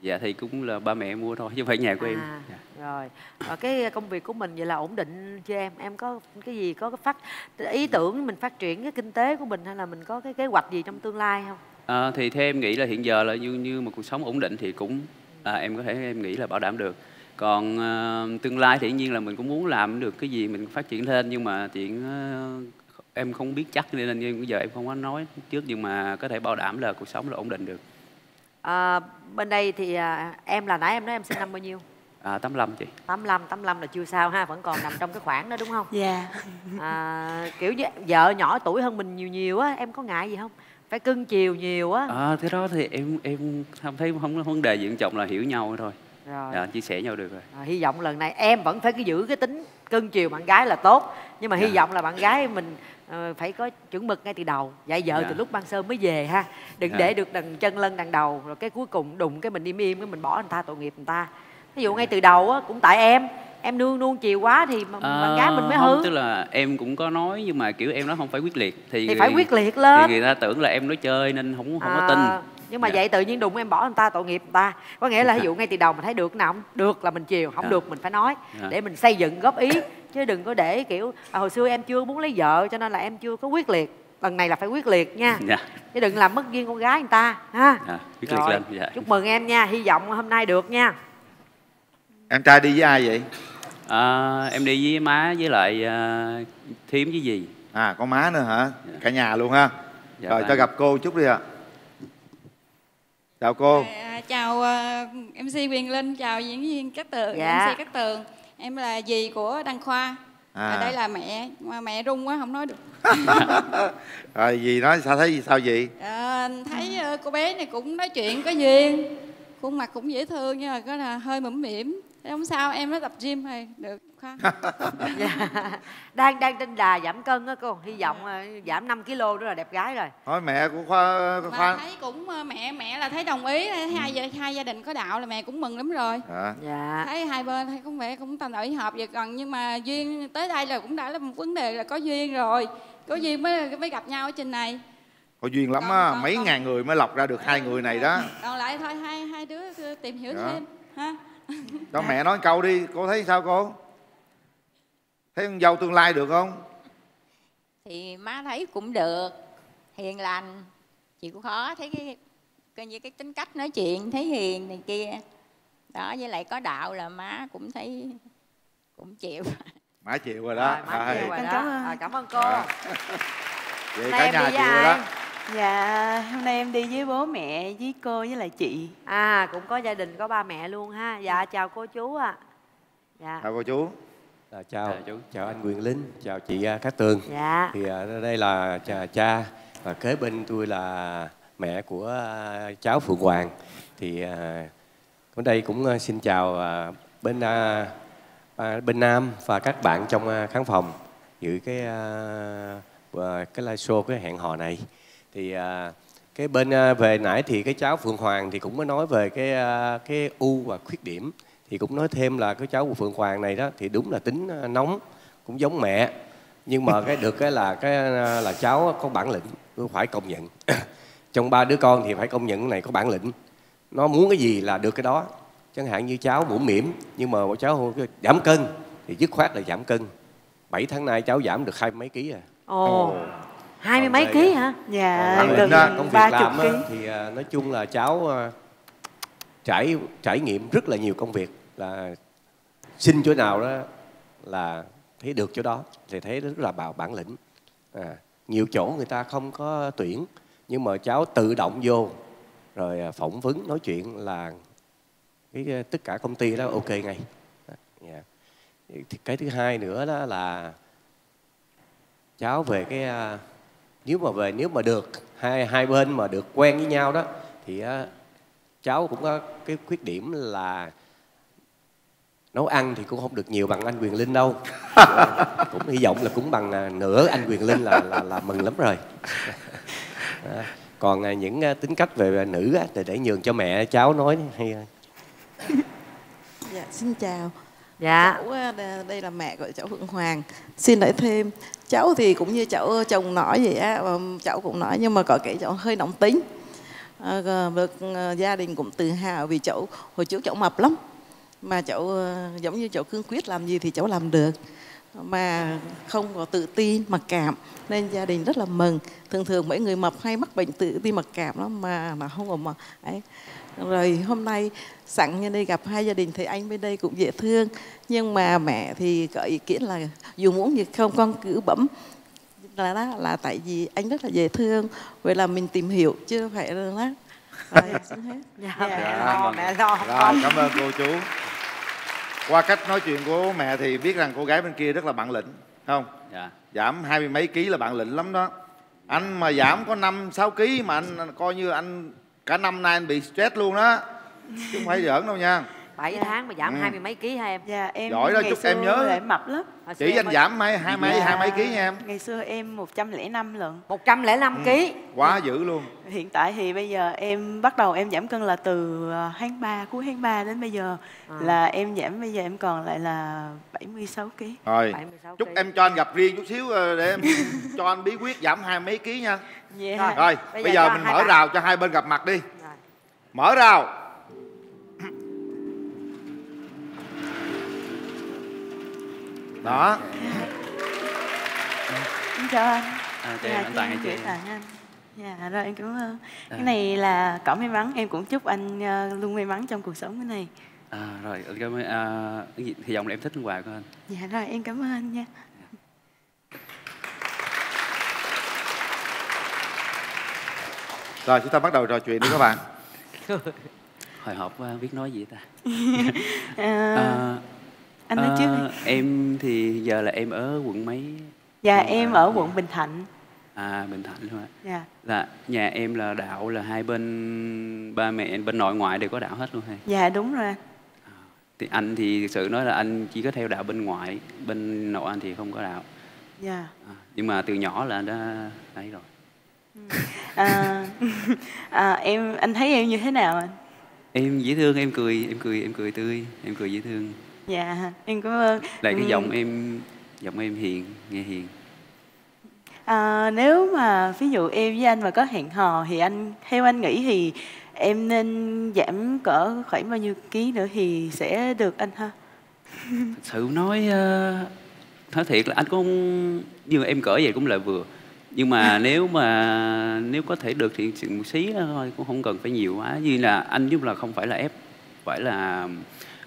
Dạ thì cũng là ba mẹ mua thôi chứ không phải nhà của em. À, Dạ. rồi. Ờ, cái công việc của mình vậy là ổn định chưa em? Em có cái gì có cái phát ý tưởng mình phát triển cái kinh tế của mình hay là mình có cái kế hoạch gì trong tương lai không À, thì theo em nghĩ là hiện giờ là như như một cuộc sống ổn định thì cũng à, em có thể em nghĩ là bảo đảm được. Còn ờ, tương lai thì nhiên là mình cũng muốn làm được cái gì mình phát triển thêm nhưng mà chuyện ờ, em không biết chắc nên như bây giờ em không có nói trước nhưng mà có thể bảo đảm là cuộc sống là ổn định được. À, bên đây thì à, em là nãy em nói em sinh năm bao nhiêu? À, 85 chị. 85 85 là chưa sao ha vẫn còn nằm trong cái khoảng đó đúng không? Dạ. À, kiểu như vợ nhỏ tuổi hơn mình nhiều nhiều á em có ngại gì không phải cưng chiều nhiều á. À, thế đó thì em em không thấy không có vấn đề gì quan trọng là hiểu nhau thôi. Rồi. Dạ, chia sẻ nhau được rồi. À, hy vọng lần này em vẫn phải cứ giữ cái tính cưng chiều bạn gái là tốt. Nhưng mà hy Dạ. vọng là bạn gái mình ờ, phải có chuẩn mực ngay từ đầu. Dạy vợ Dạ. từ lúc ban sơ mới về ha. Đừng Dạ. để được đằng chân lân đằng đầu rồi cái cuối cùng đụng cái mình im im cái mình bỏ người ta tội nghiệp người ta. Ví dụ ngay từ đầu á cũng tại em em nương nuông chiều quá thì mà- bạn gái mình mới không, hư. tức là em cũng có nói nhưng mà kiểu em nói không phải quyết liệt thì Thì phải quyết liệt lên. thì người ta tưởng là em nói chơi nên không không có tin. À, nhưng mà Dạ. vậy tự nhiên đụng em bỏ người ta tội nghiệp người ta. Có nghĩa là ví dụ ngay từ đầu mình thấy được nào không? Được là mình chiều không Dạ. được mình phải nói. Dạ. để mình xây dựng góp ý chứ đừng có để kiểu à, hồi xưa em chưa muốn lấy vợ cho nên là em chưa có quyết liệt. Lần này là phải quyết liệt nha. Dạ. Chứ đừng làm mất duyên con gái người ta ha. Dạ quyết liệt Rồi, lên dạ. chúc mừng em nha hy vọng hôm nay được nha. Em trai đi với ai vậy à, em đi với má với lại à, thím với gì à có má nữa hả cả nhà luôn ha Dạ rồi vâng. cho gặp cô chút đi ạ chào cô À, chào ờ, MC Quyền Linh, chào diễn viên Cát Tường, Dạ. MC Cát Tường. Em là dì của Đăng Khoa. À. À. đây là mẹ, mà mẹ run quá không nói được. rồi gì nói sao thấy sao vậy Ờ, thấy ờ, cô bé này cũng nói chuyện có duyên, khuôn mặt cũng dễ thương nhưng mà có là hơi mũm mỉm. Thế không sao em mới tập gym thôi được khoan. Dạ. đang đang trên đà giảm cân á cô hy vọng ờ, giảm 5 kg nữa là đẹp gái rồi. Hỏi mẹ của khoa mà khoa. thấy cũng ờ, mẹ mẹ là thấy đồng ý thấy hai gia hai gia đình có đạo là mẹ cũng mừng lắm rồi. Dạ. Dạ. Thấy hai bên thấy cũng vẻ cũng tâm đổi hợp vậy còn nhưng mà duyên tới đây là cũng đã là một vấn đề là có duyên rồi. Có duyên mới mới gặp nhau ở trên này. Có duyên lắm á mấy ngàn người mới lọc ra được hai người này đó. Còn lại thôi hai hai đứa tìm hiểu Dạ. thêm ha cho mẹ nói câu đi. Cô thấy sao cô? Thấy con dâu tương lai được không? Thì má thấy cũng được. Hiền lành. Chịu khó thấy cái coi như cái tính cách nói chuyện thấy hiền này kia. Đó với lại có đạo là má cũng thấy cũng chịu. Mã chịu rồi đó. Má Rồi. chịu rồi đó. cảm ơn. Rồi, cảm ơn cô. Dạ. vậy Nay cả nhà chịu rồi đó? Dạ, hôm nay em đi với bố mẹ, với cô với lại chị. à cũng có gia đình có ba mẹ luôn ha dạ chào cô chú ạ dạ chào cô chú À, chào chào anh Quyền Linh, chào chị à, Cát Tường. Dạ. Thì à, đây là cha, cha và kế bên tôi là mẹ của à, cháu Phượng Hoàng. Thì à, ở đây cũng à, xin chào à, bên à, à, bên Nam và các bạn trong à, khán phòng dự cái à, à, cái live show cái hẹn hò này. Thì à, cái bên à, về nãy thì cái cháu Phượng Hoàng thì cũng có nói về cái à, cái ưu và khuyết điểm. Thì cũng nói thêm là cái cháu của Phượng Hoàng này đó thì đúng là tính à, nóng cũng giống mẹ. Nhưng mà cái được cái là cái à, là cháu có bản lĩnh tôi phải công nhận. Trong ba đứa con thì phải công nhận cái này có bản lĩnh. Nó muốn cái gì là được cái đó. Chẳng hạn như cháu mũm mỉm nhưng mà một cháu giảm cân thì dứt khoát là giảm cân. 7 tháng nay cháu giảm được hai mấy ký à. Ồ hai mươi mấy ký hả Dạ, gần về công việc làm ký. thì à, nói chung là cháu à, trải trải nghiệm rất là nhiều công việc là xin chỗ nào đó là thấy được chỗ đó thì thấy rất là bảo bản lĩnh à, nhiều chỗ người ta không có tuyển nhưng mà cháu tự động vô rồi à, phỏng vấn nói chuyện là cái à, tất cả công ty đó ok ngay À, dạ. Cái thứ hai nữa đó là cháu về cái à, nếu mà về nếu mà được hai hai bên mà được quen với nhau đó thì uh, cháu cũng có cái khuyết điểm là nấu ăn thì cũng không được nhiều bằng anh Quyền Linh đâu cũng hy vọng là cũng bằng à, nửa anh Quyền Linh là là, là mừng lắm rồi à, còn những à, tính cách về nữ á, thì để nhường cho mẹ cháu nói hay. Dạ, xin chào. Dạ. Cháu à, đây là mẹ của cháu Phượng Hoàng. Xin nói thêm, cháu thì cũng như cháu chồng nói vậy á, cháu cũng nói nhưng mà có cái cháu hơi nóng tính. À, được à, gia đình cũng tự hào vì cháu hồi trước cháu mập lắm. Mà cháu giống như cháu cương quyết làm gì thì cháu làm được. Mà không có tự tin, mặc cảm nên gia đình rất là mừng. Thường thường mấy người mập hay mắc bệnh tự ti mặc cảm lắm mà mà không có mà ấy rồi hôm nay sẵn nhân đây gặp hai gia đình thì anh bên đây cũng dễ thương. Nhưng mà mẹ thì có ý kiến là dù muốn gì không con cứ bấm. Là đó là tại vì anh rất là dễ thương. Vậy là mình tìm hiểu chứ phải là đó rồi hết. Dạ, Dạ, lo vâng. mẹ lo. Rồi, cảm ơn cô chú. Qua cách nói chuyện của mẹ thì biết rằng cô gái bên kia rất là bản lĩnh không? Dạ. Giảm hai mươi mấy ký là bản lĩnh lắm đó. Anh mà giảm có năm sáu ký mà anh coi như anh cả năm nay anh bị stress luôn đó. Chứ không phải giỡn đâu nha. 7 tháng mà giảm Ừ. hai mươi mấy ký hả em Dạ em Giỏi đó, chúc em nhớ. là em mập lắm. Hồi chỉ anh mới- giảm mấy hai mấy hai mấy ký nha em Ngày xưa em 105 lận. 105 ký. quá dữ luôn Hiện tại thì bây giờ em bắt đầu em giảm cân là từ ờ, tháng 3 cuối tháng 3 đến bây giờ À. là em giảm bây giờ em còn lại là 76 kg. rồi chúc em cho anh gặp riêng chút xíu ờ, để em cho anh bí quyết giảm hai mấy ký nha Yeah. rồi, Rồi, bây, bây giờ, giờ mình mở bạn. rào cho hai bên gặp mặt đi mở rào đó Em chào anh. À, cho Dạ, em, anh tặng chị. tặng anh. Dạ rồi em cảm ơn. À. Cái này là cỏ may mắn, em cũng chúc anh ờ, luôn may mắn trong cuộc sống cái này. à, rồi cảm ơn à, hy vọng là em thích quà của anh Dạ rồi em cảm ơn anh nha. rồi chúng ta bắt đầu trò chuyện đi các bạn hồi hộp quá biết nói gì ta À, À, anh nói trước à, đi. em thì giờ là em ở quận mấy Dạ em ở quận Bình Thạnh. à bình thạnh luôn ạ Dạ. là nhà em là đạo là hai bên ba mẹ bên nội ngoại đều có đạo hết luôn hay Dạ đúng rồi. anh. thì anh thì thực sự nói là anh chỉ có theo đạo bên ngoại bên nội anh thì không có đạo dạ nhưng mà từ nhỏ là đã ấy rồi à, à, em anh thấy em như thế nào anh em dễ thương em cười em cười em cười tươi em cười dễ thương dạ em cảm ơn. Lại cái giọng em giọng em hiền nghe hiền. À, nếu mà ví dụ em với anh mà có hẹn hò thì anh theo anh nghĩ thì em nên giảm cỡ khoảng bao nhiêu ký nữa thì sẽ được anh ha? Thật sự nói ờ, nói thiệt là anh cũng như em cỡ vậy cũng là vừa. Nhưng mà nếu mà nếu có thể được thì một xí thôi cũng không cần phải nhiều quá. Như là anh giúp là không phải là ép phải là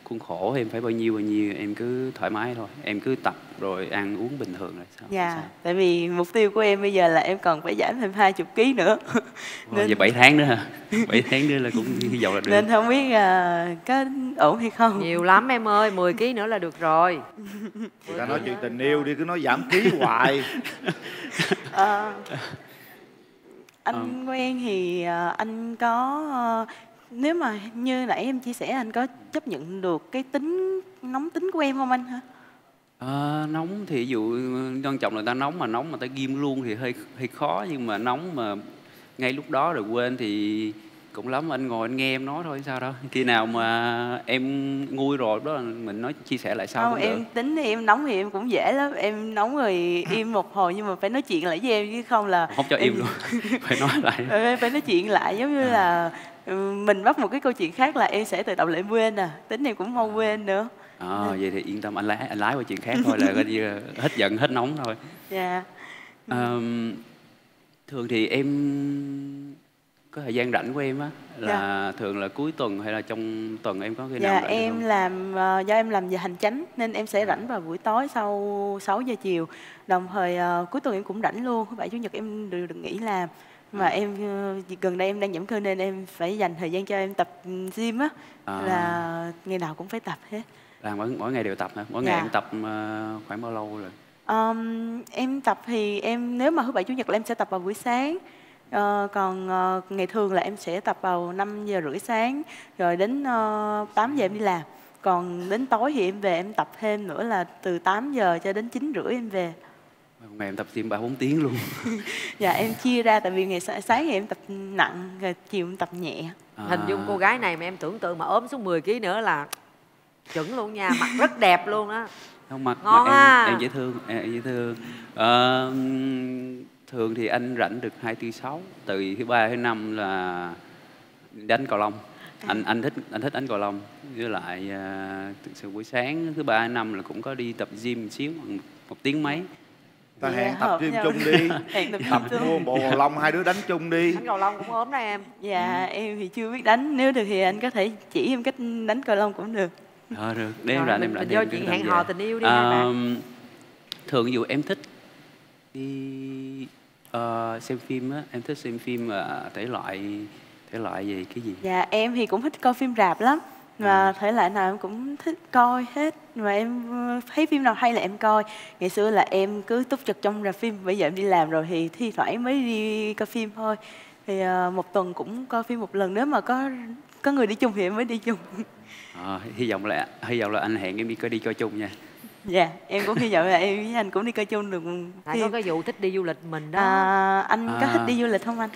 khuôn khổ em phải bao nhiêu bao nhiêu em cứ thoải mái thôi. Em cứ tập rồi ăn uống bình thường là sao dạ tại vì mục tiêu của em bây giờ là em còn phải giảm thêm 20 ký nữa. Rồi, giờ 7 tháng nữa hả? 7 tháng nữa là cũng hy vọng là được. nên không biết à, có ổn hay không. Nhiều lắm em ơi 10 kg nữa là được rồi. Người ta nói chuyện tình yêu đi cứ nói giảm ký hoài. Ờ, anh quen thì ờ, anh có ờ, nếu mà như nãy em chia sẻ anh có chấp nhận được cái tính nóng tính của em không anh hả? Ờ, nóng thì ví dụ quan trọng là ta nóng mà nóng mà ta ghim luôn thì hơi hơi khó nhưng mà nóng mà ngay lúc đó rồi quên thì cũng lắm anh ngồi anh nghe em nói thôi sao đâu. Khi nào mà em nguôi rồi đó là mình nói chia sẻ lại sau không cũng được. em tính thì em nóng thì em cũng dễ lắm. Em nóng rồi im một hồi nhưng mà phải nói chuyện lại với em chứ không là không cho em- im luôn phải nói lại. Phải nói chuyện lại giống như là ừ, mình bắt một cái câu chuyện khác là em sẽ tự động lại quên à tính em cũng mau quên nữa. Ờ, vậy thì yên tâm anh lái anh lái qua chuyện khác thôi là coi như hết giận hết nóng thôi. Dạ. Ờm, thường thì em có thời gian rảnh của em á là thường là cuối tuần hay là trong tuần em có khi nào Dạ rảnh em không? làm ờ, do em làm giờ hành chánh nên em sẽ rảnh vào buổi tối sau 6 giờ chiều. Đồng thời ờ, cuối tuần em cũng rảnh luôn, thứ bảy chủ nhật em đều được nghỉ làm. Mà em ờ, gần đây em đang giảm cân nên em phải dành thời gian cho em tập gym á À. là ngày nào cũng phải tập hết. là mỗi, mỗi ngày đều tập hả mỗi Dạ. ngày em tập ờ, khoảng bao lâu rồi Ờm, em tập thì em nếu mà thứ bảy chủ nhật là em sẽ tập vào buổi sáng. Ờ, còn ờ, ngày thường là em sẽ tập vào 5 giờ rưỡi sáng rồi đến uh, 8 giờ em đi làm. Còn đến tối thì em về em tập thêm nữa là từ 8 giờ cho đến 9 rưỡi em về. Một ngày em tập gym ba bốn tiếng luôn. Dạ em chia ra tại vì ngày sáng thì em tập nặng rồi chiều em tập nhẹ. hình dung cô gái này mà em tưởng tượng mà ốm xuống 10 kg nữa là chuẩn luôn nha mặt rất đẹp luôn á. Không mặt, Ngon mặt ha. em, em dễ thương em, em dễ thương. Ờ, thường thì anh rảnh được hai tư sáu từ thứ ba thứ năm là đánh cầu lông. Anh anh thích anh thích đánh cầu lông. Với lại uh, thực sự buổi sáng thứ ba thứ năm là cũng có đi tập gym một xíu một tiếng mấy ta Dạ, hẹn tập gym chung đi. Hẹn tập tập chung. mua bộ cầu lông hai đứa đánh chung đi. Đánh cầu lông cũng ốm đó em. Dạ em thì chưa biết đánh. Nếu được thì anh có thể chỉ em cách đánh cầu lông cũng được. Ờ được, nếu Rồi, rảnh mình- em rảnh mình thì vô chuyện hẹn hò tình yêu đi hai bạn. Thường dụ em thích đi ờ, xem phim á, em thích xem phim ờ, thể loại thể loại gì cái gì? Dạ em thì cũng thích coi phim rạp lắm và thể loại nào em cũng thích coi hết. Mà em ờ, thấy phim nào hay là em coi. Ngày xưa là em cứ túc trực trong rạp phim. Bây giờ em đi làm rồi thì thi thoảng mới đi coi phim thôi. Thì ờ, một tuần cũng coi phim một lần. Nếu mà có có người đi chung thì em mới đi chung. Ờ, hy vọng là hy vọng là anh hẹn em đi coi đi coi chung nha. dạ em cũng hy vọng là em với anh cũng đi coi chung được Tại có cái vụ thích đi du lịch mình đó. À, anh có À. thích đi du lịch không anh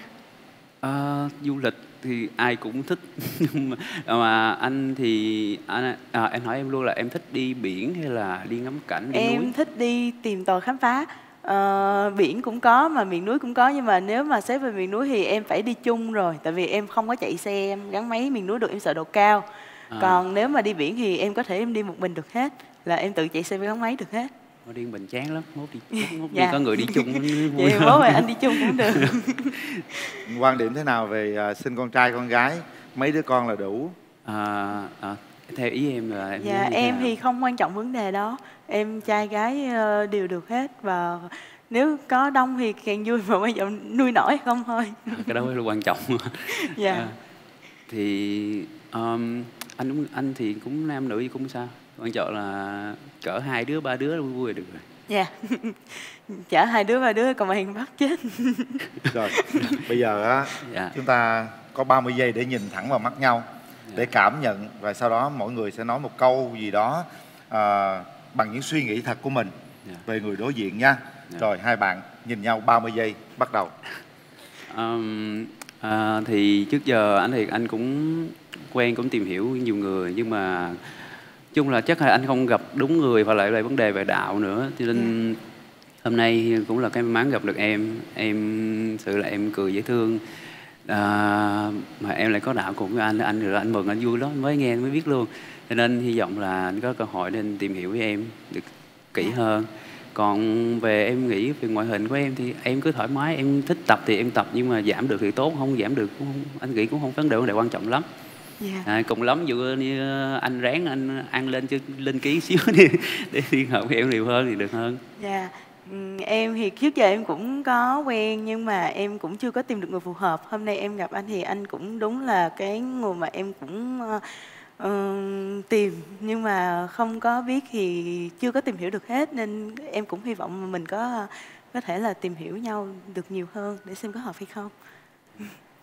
Ờ, du lịch thì ai cũng thích nhưng mà, mà anh thì anh à, em hỏi em luôn là em thích đi biển hay là đi ngắm cảnh đi núi? em thích đi tìm tòi khám phá Ờ, biển cũng có mà miền núi cũng có nhưng mà nếu mà xét về miền núi thì em phải đi chung rồi tại vì em không có chạy xe em gắn máy miền núi được em sợ độ cao À. còn nếu mà đi biển thì em có thể em đi một mình được hết là em tự chạy xe với gắn máy được hết Nó đi bình chán lắm, mốt đi, mốt, Dạ. đi có người đi chung vậy bố mẹ anh đi chung cũng được. Quan điểm thế nào về à, sinh con trai con gái? Mấy đứa con là đủ? À, à, theo ý em là em dạ em thì không quan trọng vấn đề đó. Em trai gái ờ, đều được hết và nếu có đông thì càng vui mà quan trọng nuôi nổi hay không thôi. Cái đó mới là quan trọng. Dạ. À, thì um, anh anh thì cũng nam nữ gì cũng sao quan trọng là cỡ hai đứa ba đứa vui vui là được rồi. Dạ. Chở hai đứa ba đứa còn mà hiền bắt chết. Rồi bây giờ á Dạ. chúng ta có 30 giây để nhìn thẳng vào mắt nhau để cảm nhận và sau đó mỗi người sẽ nói một câu gì đó à, bằng những suy nghĩ thật của mình về người đối diện nha. Rồi hai bạn nhìn nhau 30 giây bắt đầu. Ờm, à, thì trước giờ anh thì anh cũng quen cũng tìm hiểu nhiều người nhưng mà chung là chắc là anh không gặp đúng người và lại là vấn đề về đạo nữa. Cho nên hôm nay cũng là cái may mắn gặp được em. Em sự là em cười dễ thương. À, mà em lại có đạo cùng với anh anh rồi anh mừng anh vui lắm mới nghe mới biết luôn. Cho nên hy vọng là anh có cơ hội nên tìm hiểu với em được kỹ hơn. Còn về em nghĩ về ngoại hình của em thì em cứ thoải mái em thích tập thì em tập nhưng mà giảm được thì tốt không giảm được cũng không anh nghĩ cũng không vấn đề vấn đề quan trọng lắm Dạ. à, cùng lắm dụ như anh ráng anh ăn lên chứ lên ký xíu đi để liên hợp với em nhiều hơn thì được hơn Dạ, ừm, em thì trước giờ em cũng có quen nhưng mà em cũng chưa có tìm được người phù hợp. Hôm nay em gặp anh thì anh cũng đúng là cái người mà em cũng ờ, ờ, tìm nhưng mà không có biết thì chưa có tìm hiểu được hết nên em cũng hy vọng mình có có thể là tìm hiểu nhau được nhiều hơn để xem có hợp hay không.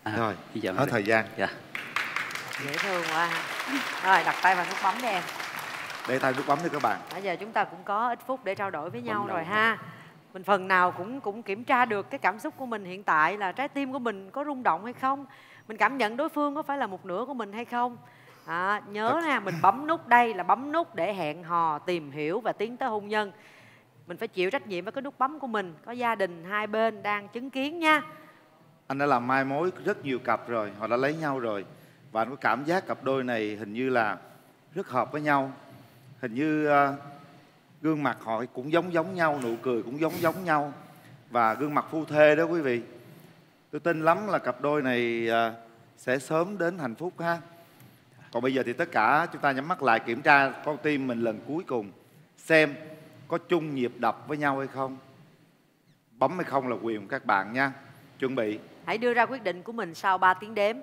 à, rồi hy vọng hết thời gian dạ dễ thương quá rồi đặt tay vào nút bấm đi em. Để tay nút bấm đi các bạn. Nãy giờ chúng ta cũng có ít phút để trao đổi với nhau rồi ha. Mình phần nào cũng cũng kiểm tra được cái cảm xúc của mình hiện tại là trái tim của mình có rung động hay không. Mình cảm nhận đối phương có phải là một nửa của mình hay không. À, nhớ nè mình bấm nút đây là bấm nút để hẹn hò tìm hiểu và tiến tới hôn nhân. Mình phải chịu trách nhiệm với cái nút bấm của mình. Có gia đình hai bên đang chứng kiến nha. Anh đã làm mai mối rất nhiều cặp rồi họ đã lấy nhau rồi và anh có cảm giác cặp đôi này hình như là rất hợp với nhau. Hình như uh, gương mặt họ cũng giống giống nhau nụ cười cũng giống giống nhau. Và gương mặt phu thê đó quý vị. Tôi tin lắm là cặp đôi này uh, sẽ sớm đến hạnh phúc ha. Còn bây giờ thì tất cả chúng ta nhắm mắt lại kiểm tra con tim mình lần cuối cùng xem có chung nhịp đập với nhau hay không. Bấm hay không là quyền của các bạn nha. Chuẩn bị. Hãy đưa ra quyết định của mình sau 3 tiếng đếm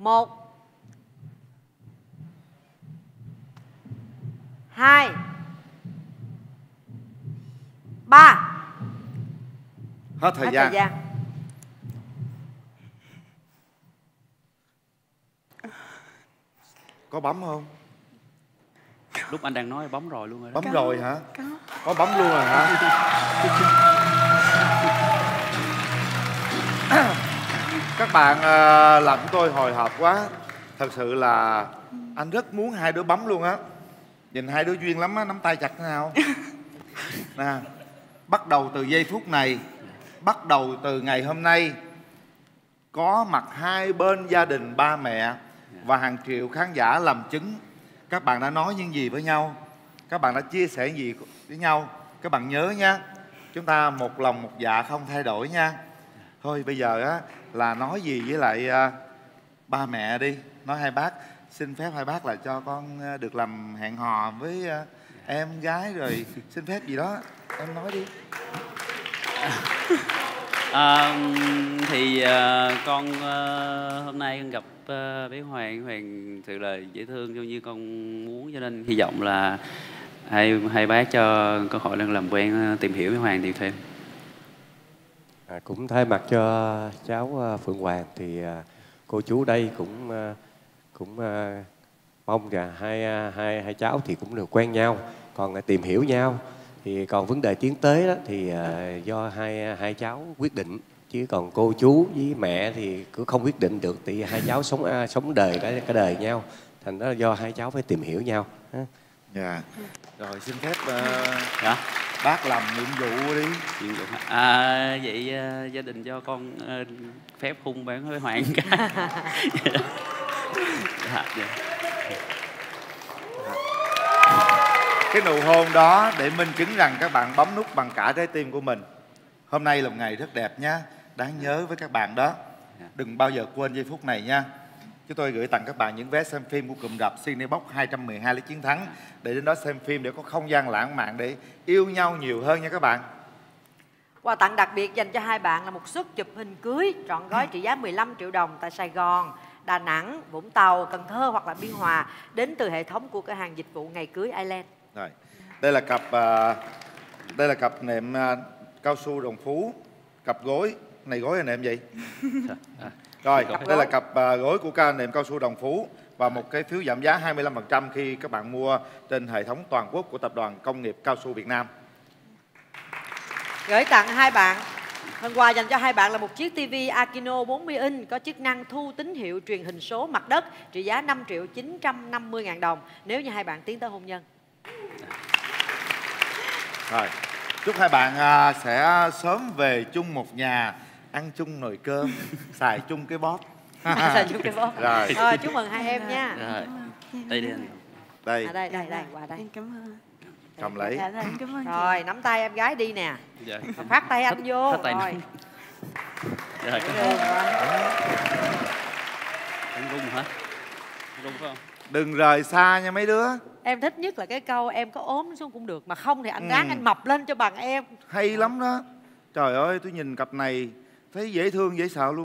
một. Hai. Ba. Hết thời Hết gian. thời gian. Có bấm không? Lúc anh đang nói bấm rồi luôn rồi đó. bấm rồi hả? Có bấm luôn rồi hả các bạn ờ, làm chúng tôi hồi hộp quá. Thật sự là anh rất muốn hai đứa bấm luôn á. Nhìn hai đứa duyên lắm á nắm tay chặt thế nào? Nè bắt đầu từ giây phút này bắt đầu từ ngày hôm nay có mặt hai bên gia đình ba mẹ và hàng triệu khán giả làm chứng. Các bạn đã nói những gì với nhau? Các bạn đã chia sẻ gì với nhau? Các bạn nhớ nha. Chúng ta một lòng một dạ không thay đổi nha. Thôi bây giờ á là nói gì với lại à, ba mẹ đi. Nói hai bác xin phép hai bác là cho con à, được làm hẹn hò với à, em gái rồi xin phép gì đó. Em nói đi. À, thì à, con à, hôm nay con gặp à, bé Hoàng. Hoàng sự là dễ thương giống như con muốn cho nên hy vọng là hai hai bác cho cơ hội đang làm quen tìm hiểu với Hoàng nhiều thêm À, cũng thay mặt cho cháu à, Phượng Hoàng thì à, cô chú đây cũng à, cũng mong là hai hai hai cháu thì cũng được quen nhau còn tìm hiểu nhau. Thì còn vấn đề tiến tới đó thì do hai hai cháu quyết định chứ còn cô chú với mẹ thì cũng không quyết định được thì hai cháu sống à, sống đời cái cái đời nhau thành đó là do hai cháu phải tìm hiểu nhau. Ha. dạ. Rồi xin phép uh, bác làm nhiệm vụ đi. Nhiệm vụ à vậy à, gia đình cho con à, phép hung bán với Hoàng. Cái dạ, dạ. cái nụ hôn đó để minh chứng rằng các bạn bấm nút bằng cả trái tim của mình. Hôm nay là một ngày rất đẹp nhá đáng nhớ với các bạn đó. Đừng bao giờ quên giây phút này nha chúng tôi gửi tặng các bạn những vé xem phim của cụm rạp Cinebox 212 lấy chiến thắng để đến đó xem phim để có không gian lãng mạn để yêu nhau nhiều hơn nha các bạn Quà tặng đặc biệt dành cho hai bạn là một suất chụp hình cưới trọn gói trị giá 15 triệu đồng tại Sài Gòn, Đà Nẵng, Vũng Tàu, Cần Thơ hoặc là Biên Hòa đến từ hệ thống của cửa hàng dịch vụ ngày cưới Island. rồi đây là cặp à, đây là cặp nệm à, cao su đồng phú cặp gối này gối anh em vậy rồi đây là cặp à, gối của ca nệm cao su đồng phú và một cái phiếu giảm giá 25% khi các bạn mua trên hệ thống toàn quốc của tập đoàn công nghiệp cao su Việt Nam. Gửi tặng hai bạn. Phần quà dành cho hai bạn là một chiếc TV Akino 40 inch có chức năng thu tín hiệu truyền hình số mặt đất trị giá 5 triệu 950 ngàn đồng. Nếu như hai bạn tiến tới hôn nhân. rồi chúc hai bạn à, sẽ sớm về chung một nhà ăn chung nồi cơm xài chung cái bóp Xài chung cái bóp. rồi Rồi, chúc mừng hai em nha. rồi đây đi anh đây À, đây, đây, đây, qua đây. Em cảm ơn. cầm lấy Dạ, rồi, em cảm ơn chị. Rồi, nắm tay em gái đi nè. dạ. Phát tay anh vô. Phát tay Rồi. rồi cảm ơn anh rung hả rung phải không đừng rời xa nha mấy đứa Em thích nhất là cái câu em có ốm xuống cũng được mà không thì anh ráng Ừ. anh mập lên cho bằng em. hay lắm đó trời ơi tôi nhìn cặp này thấy dễ thương dễ sợ luôn.